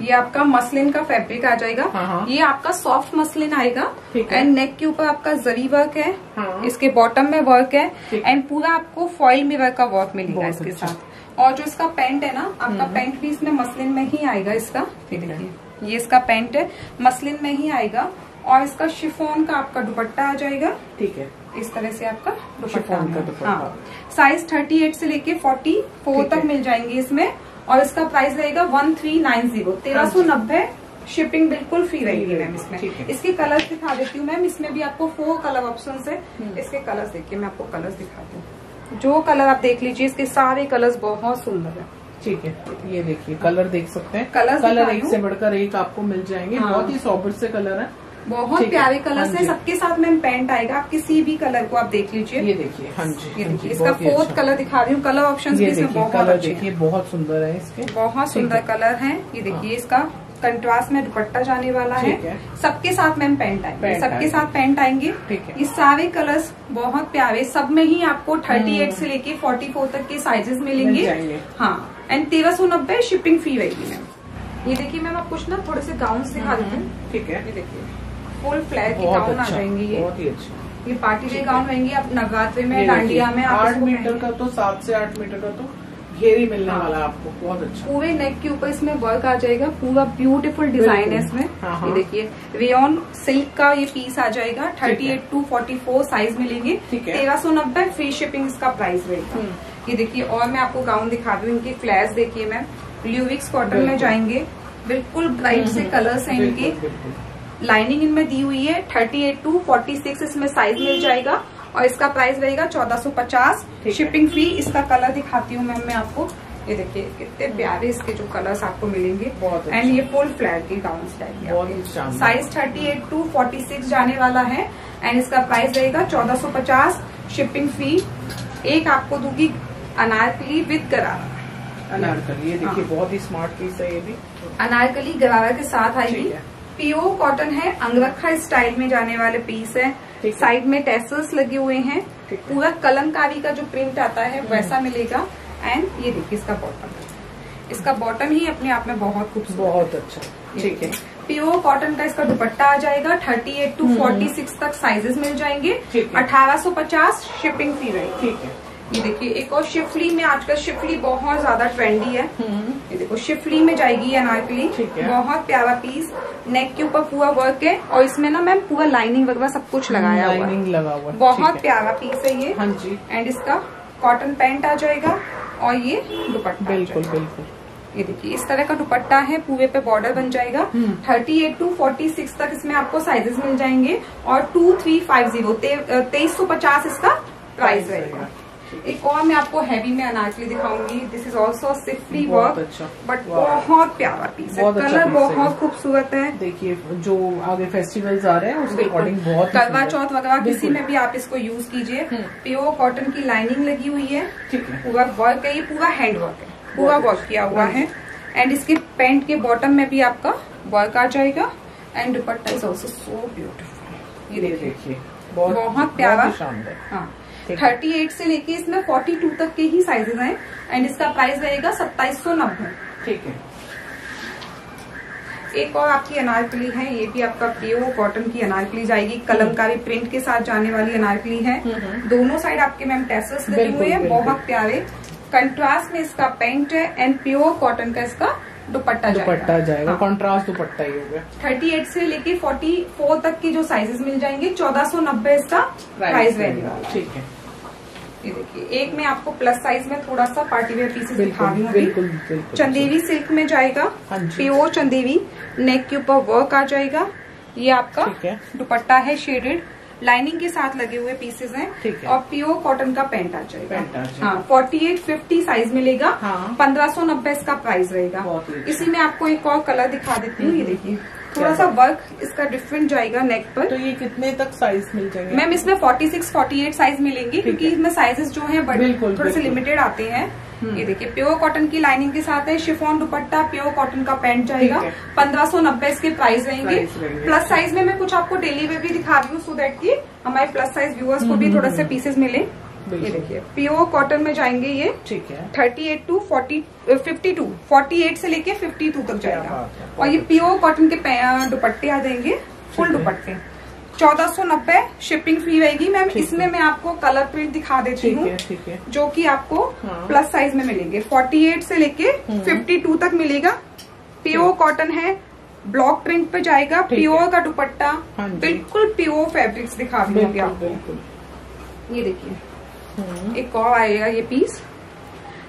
ये आपका मसलिन का फैब्रिक आ जाएगा। हाँ, हाँ। ये आपका सॉफ्ट मसलिन आएगा। एंड नेक के ऊपर आपका जरी वर्क है। हाँ। इसके बॉटम में वर्क है। एंड पूरा आपको फॉइल मिरर का वर्क मिलेगा इसके अच्छा। साथ। और जो इसका पैंट है ना आपका पैंट भी इसमें मसलिन में ही आएगा इसका। ये ठीक है। ये इसका पैंट है। मसलिन में ही आएगा। और इसका शिफोन का आपका दुपट्टा आ जाएगा। ठीक है। इस तरह से आपका दुपट्टा। हाँ। साइज़ 38 से लेके 44 ठीक तक मिल जाएँगे इसमें। और इसका प्राइस रहेगा वन थ्री नाइन ज़ीरो तेरह सौ नब्बे शिपिंग बिल्कुल फ्री रहेगी मैम इसमें। इसके कलर्स दिखा देती हूँ मैम इसमें भी आपको फोर कलर ऑप्शन है। इसके कलर्स देखिए मैं आपको कलर्स दिखाती हूँ। जो कलर आप देख लीजिए इसके सारे कलर्स बहुत सुंदर है। ठीक है ये देखिए कलर देख सकते हैं। कलर कलर एक से बढ़कर एक आपको मिल जाएँगे। हाँ। बहुत ही सॉबर से कलर है। बहुत प्यारे कलर हाँ है सबके साथ मैम पैंट आएगा। आप किसी भी कलर को आप देख लीजिए। ये देखिए। हाँ जी ये हाँ देखिए इसका फोर्थ अच्छा। कलर दिखा रही हूँ। कलर ऑप्शन इसमें बहुत हैं। देखिए बहुत सुंदर है इसके। बहुत सुंदर कलर है। ये देखिए इसका कंट्रास्ट में दुपट्टा जाने वाला है। है। सबके साथ मैम पैंट आएँगे। सबके साथ पैंट आएँगे। ठीक है। ये सारे कलर्स बहुत प्यारे। सब में ही आपको 38 से लेके 44 तक के साइजेस मिलेंगे। हाँ। एंड तेरह सौ नब्बे शिपिंग फ्री रहेगी मैम। ये देखिए मैम आप कुछ ना थोड़े से गाउन दिखा देते हैं। ठीक है। ये देखिए। फुल फ्लैट की गाउन आ अच्छा जाएँगे ये। बहुत ही अच्छा। ये पार्टी वेयर गाउन रहेंगे आप नवरात्रि में डांडिया में आठ मीटर का तो सात से आठ मीटर का तो घेरी मिलने हाँ। वाला आपको बहुत अच्छा। पूरे नेक के ऊपर इसमें वर्क आ जाएगा पूरा ब्यूटीफुल डिज़ाइन है इसमें। हाँ, हाँ। ये देखिए रेयन सिल्क का ये पीस आ जाएगा है। 38 टू 44 साइज़ मिलेंगे। तेरह सौ नब्बे फ्री शिपिंग इसका प्राइस रहेगा। हम्म। ये देखिए और मैं आपको गाउन दिखा रही हूँ इनकी फ्लैश देखिए मैम। ल्यूविक्स कॉटन में जाएँगे बिल्कुल ब्राइट से कलर्स है इनके। लाइनिंग इनमें दी हुई है 38 टू 46 इसमें साइज़ मिल जाएगा और इसका प्राइस रहेगा चौदह सौ पचास। शिपिंग फ्री इसका कलर दिखाती हूँ मैम मैं आपको। ये देखिए कितने प्यारे इसके जो कलर्स आपको मिलेंगे। बहुत। एंड ये फुल फ्लैट की गाउन शानदार। साइज़ 38 टू 46 जाने वाला है। एंड इसका प्राइस रहेगा 1450 शिपिंग फ्री एक आपको दूँगी अनारकली विद गरारा। अनारकली ये देखिए हाँ। बहुत ही स्मार्ट पीस है ये भी। अनारकली गरारा के साथ आएगी। प्योर कॉटन है अंगरखा स्टाइल में जाने वाले पीस है। साइड में टेसल्स लगे हुए हैं। पूरा कलमकारी का जो प्रिंट आता है वैसा मिलेगा। एंड ये देखिए इसका बॉटम इसका बॉटम ही अपने आप में बहुत खूबसूरत। बहुत अच्छा। ठीक है। प्योर कॉटन का इसका दुपट्टा आ जाएगा। 38 टू 46 तक साइजेस मिल जाएँगे। हम्म। ठीक है। 1850 शिपिंग फ़ी रहेगी। ठीक है। ये देखिए एक और शिफली में आजकल शिफली बहुत ज़्यादा ट्रेंडी है। हम्म, ये देखो शिफली में जाएगी ये अनारकली बहुत प्यारा पीस नेक के ऊपर पूरा वर्क है और इसमें ना मैम पूरा लाइनिंग वगैरह सब कुछ लगाया हुआ है। लाइनिंग लगा हुआ है। बहुत प्यारा पीस है ये। हाँ जी। एंड इसका कॉटन पैंट आ जाएगा और ये दुपट्टा बिल्कुल। बिल्कुल। ये देखिए इस तरह का दुपट्टा है पूरे पे बॉर्डर बन जाएगा। हम्म। 38 टू 46 तक इसमें आपको साइजेस मिल जाएँगे और टू थ्री फाइव ज़ीरो तेईस सौ पचास इसका प्राइस रहेगा। एक और मैं आपको हैवी में अनाज अनारकली दिखाऊँगी। दिस इज़ ऑल्सो सिफ्ली बहुत वर्क अच्छा। बट बहुत प्यारा पीस है। अच्छा कलर बहुत खूबसूरत है। देखिए जो आगे फेस्टिवल्स आ रहे हैं उसके अकॉर्डिंग बहुत करवा चौथ वगैरह किसी में भी आप इसको यूज़ कीजिए। हम्म। प्योर कॉटन की लाइनिंग लगी हुई है। पूरा वर्क है ये पूरा हैंड वर्क है। पूरा वर्क अच्छा। किया हुआ है। एंड इसके पैंट के बॉटम में भी आपका वर्क आ जाएगा। And dupatta is also so beautiful ये देखिए। बहुत प्यारा। शानदार। है। थर्टी एट से लेके इसमें फोर्टी टू तक के ही साइजेस हैं एंड इसका प्राइस रहेगा सत्ताईस सौ नब्बे। ठीक है। एक और आपकी अनारकली है ये भी आपका प्योर कॉटन की अनारकली जाएगी। कलमकारी प्रिंट के साथ जाने वाली अनारकली है। हम्म। दोनों साइड आपके मैम टेसल्स लगे हुए हैं बहुत प्यारे। कंट्रास्ट में इसका पेंट है एंड प्योर कॉटन का इसका दुपट्टा दुपट्टा जाएगा जाएगा हाँ। दुपट्टा ही होगा। थर्टी एट से लेके फोर्टी फोर तक के जो साइजेस मिल जाएँगे चौदह सौ नब्बे इसका प्राइस रहेगा ठीक है। ये देखिए एक में आपको प्लस साइज़ में थोड़ा सा पार्टी वेयर पीसेस दिखा रही हूँ चंदेरी सिल्क में जाएगा। हाँ प्योर चंदेवी नेक के ऊपर वर्क आ जाएगा। ये आपका दुपट्टा है शेडेड लाइनिंग के साथ लगे हुए पीसेस हैं। है। और प्योर कॉटन का पैंट आ जाएगा। हाँ फोर्टी एट फिफ्टी साइज़ मिलेगा। हाँ। पंद्रह सौ नब्बे इसका प्राइस रहेगा। ही अच्छा। इसी में आपको एक और कलर दिखा देती हूँ ये देखिए। थोड़ा सा वर्क इसका डिफरेंट जाएगा नेक पर। तो ये कितने तक साइज़ मिल जाएँगे? मैम इसमें 46, 48 साइज़ मिलेंगे क्योंकि। इसमें साइजेस जो है बड़े थोड़े से लिमिटेड आते हैं। ये देखिए प्योर कॉटन की लाइनिंग के साथ है शिफॉन दुपट्टा प्योर कॉटन का पैंट जाएगा। पंद्रह सौ नब्बे इसके प्राइस रहेंगे। प्लस साइज़ में मैं कुछ आपको डेली वेयर भी दिखा रही हूँ सो देट की हमारे प्लस साइज़ व्यूअर्स को भी थोड़ा सा पीसेस मिले। ये हम्म, देखिए प्योर कॉटन में जाएँगे ये। ठीक है। Thirty eight to forty fifty two forty eight से लेके फिफ्टी टू तक जाएगा। और ये प्योर कॉटन के दुपट्टे आ जाएँगे फुल दुपट्टे। चौदह सौ नब्बे शिपिंग फ्री रहेगी। मैम इसमें मैं आपको कलर प्रिंट दिखा देती हूँ है ठीक है। जो कि आपको हाँ। प्लस साइज़ में मिलेंगे। 48 से लेके 52 तक मिलेगा। प्योर कॉटन है ब्लॉक प्रिंट पे जाएगा। प्योर का दुपट्टा हाँ बिल्कुल प्योर फैब्रिक्स दिखा रही हूँ आपको। ये देखिए। हम्म, एक और आएगा ये पीस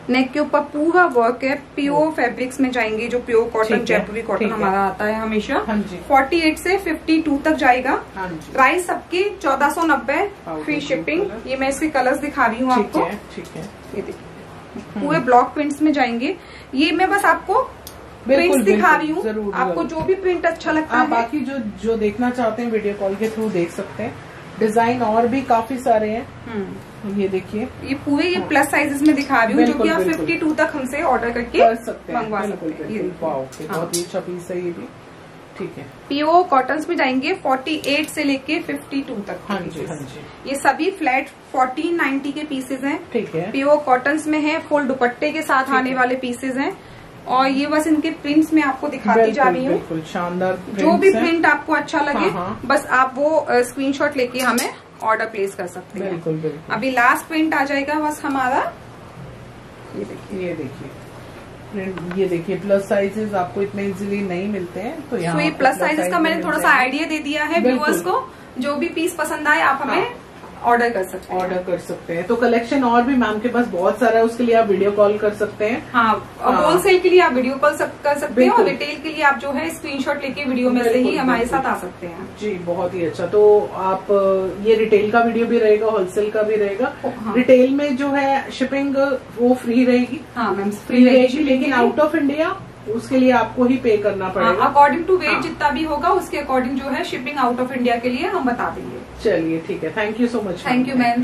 नेक के ऊपर पूरा वर्क है। प्योर फैब्रिक्स में जाएँगे जो प्योर कॉटन है, जयपुरी कॉटन हमारा आता है हमेशा। हाँ जी। 48 से 52 तक जाएगा। हाँ प्राइस सबकी चौदह सौ नब्बे फ्री शिपिंग ये मैं इसके कलर्स दिखा रही हूँ आपको। ठीक है। ये देखिए। पूरे ब्लॉक प्रिंट्स में जाएँगे। ये मैं बस आपको प्रिंट्स दिखा रही हूँ। आपको जो भी प्रिंट अच्छा लगता है। बाकी जो जो देखना चाहते हैं वीडियो कॉल के थ्रू देख सकते हैं। डिज़ाइन और भी काफ़ी सारे हैं। हम्म, ये देखिए। ये पूरे ये प्लस साइजेस में दिखा रही हूँ जो कि आप बिल्कुल। 52 तक हमसे ऑर्डर करके कर सकते हैं। मंगवा सकते हैं। देखिए। हाँ। बहुत ही। अच्छा पीस है ये भी। ठीक है। प्योर कॉटन में जाएँगे 48 से लेके 52 तक हाँ जी हाँ जी। ये सभी फ्लैट 1490 के पीसेज हैं। ठीक है। प्योर कॉटन में है फुल दुपट्टे के साथ आने वाले पीसेज हैं। और ये बस इनके प्रिंट्स में आपको दिखाती जा रही हूँ। शानदार जो भी प्रिंट आपको अच्छा लगे हाँ, हाँ। बस आप वो स्क्रीनशॉट लेके हमें ऑर्डर प्लेस कर सकते हैं। बिल्कुल बिल्कुल। अभी लास्ट प्रिंट आ जाएगा बस हमारा। ये देखिए। ये देखिए। ये देखिए प्लस साइजेस आपको इतने इजीली नहीं मिलते हैं तो यहाँ तो ये प्लस साइजेस का मैंने थोड़ा सा आइडिया दे दिया है व्यूअर्स को। जो भी पीस पसंद आए आप हमें ऑर्डर कर सकते हैं। ऑर्डर कर सकते हैं। तो कलेक्शन और भी मैम के पास बहुत सारा है उसके लिए आप वीडियो कॉल कर सकते हैं। हाँ हाँ। होलसेल के लिए आप वीडियो कॉल सक- कर सकते हैं और। रिटेल के लिए आप जो है स्क्रीनशॉट लेके वीडियो में से ही हमारे साथ आ सकते हैं। जी बहुत ही अच्छा। तो आप ये रिटेल का वीडियो भी रहेगा होलसेल का भी रहेगा। हाँ। रिटेल में जो है शिपिंग वो फ्री रहेगी। हाँ मैम फ्री रहेगी लेकिन आउट ऑफ़ इंडिया उसके लिए आपको ही पे करना पड़ेगा। अकॉर्डिंग टू वेट हाँ। जितना भी होगा उसके अकॉर्डिंग जो है शिपिंग आउट ऑफ़ इंडिया के लिए हम बता देंगे। चलिए ठीक है। Thank you so much thank you ma'am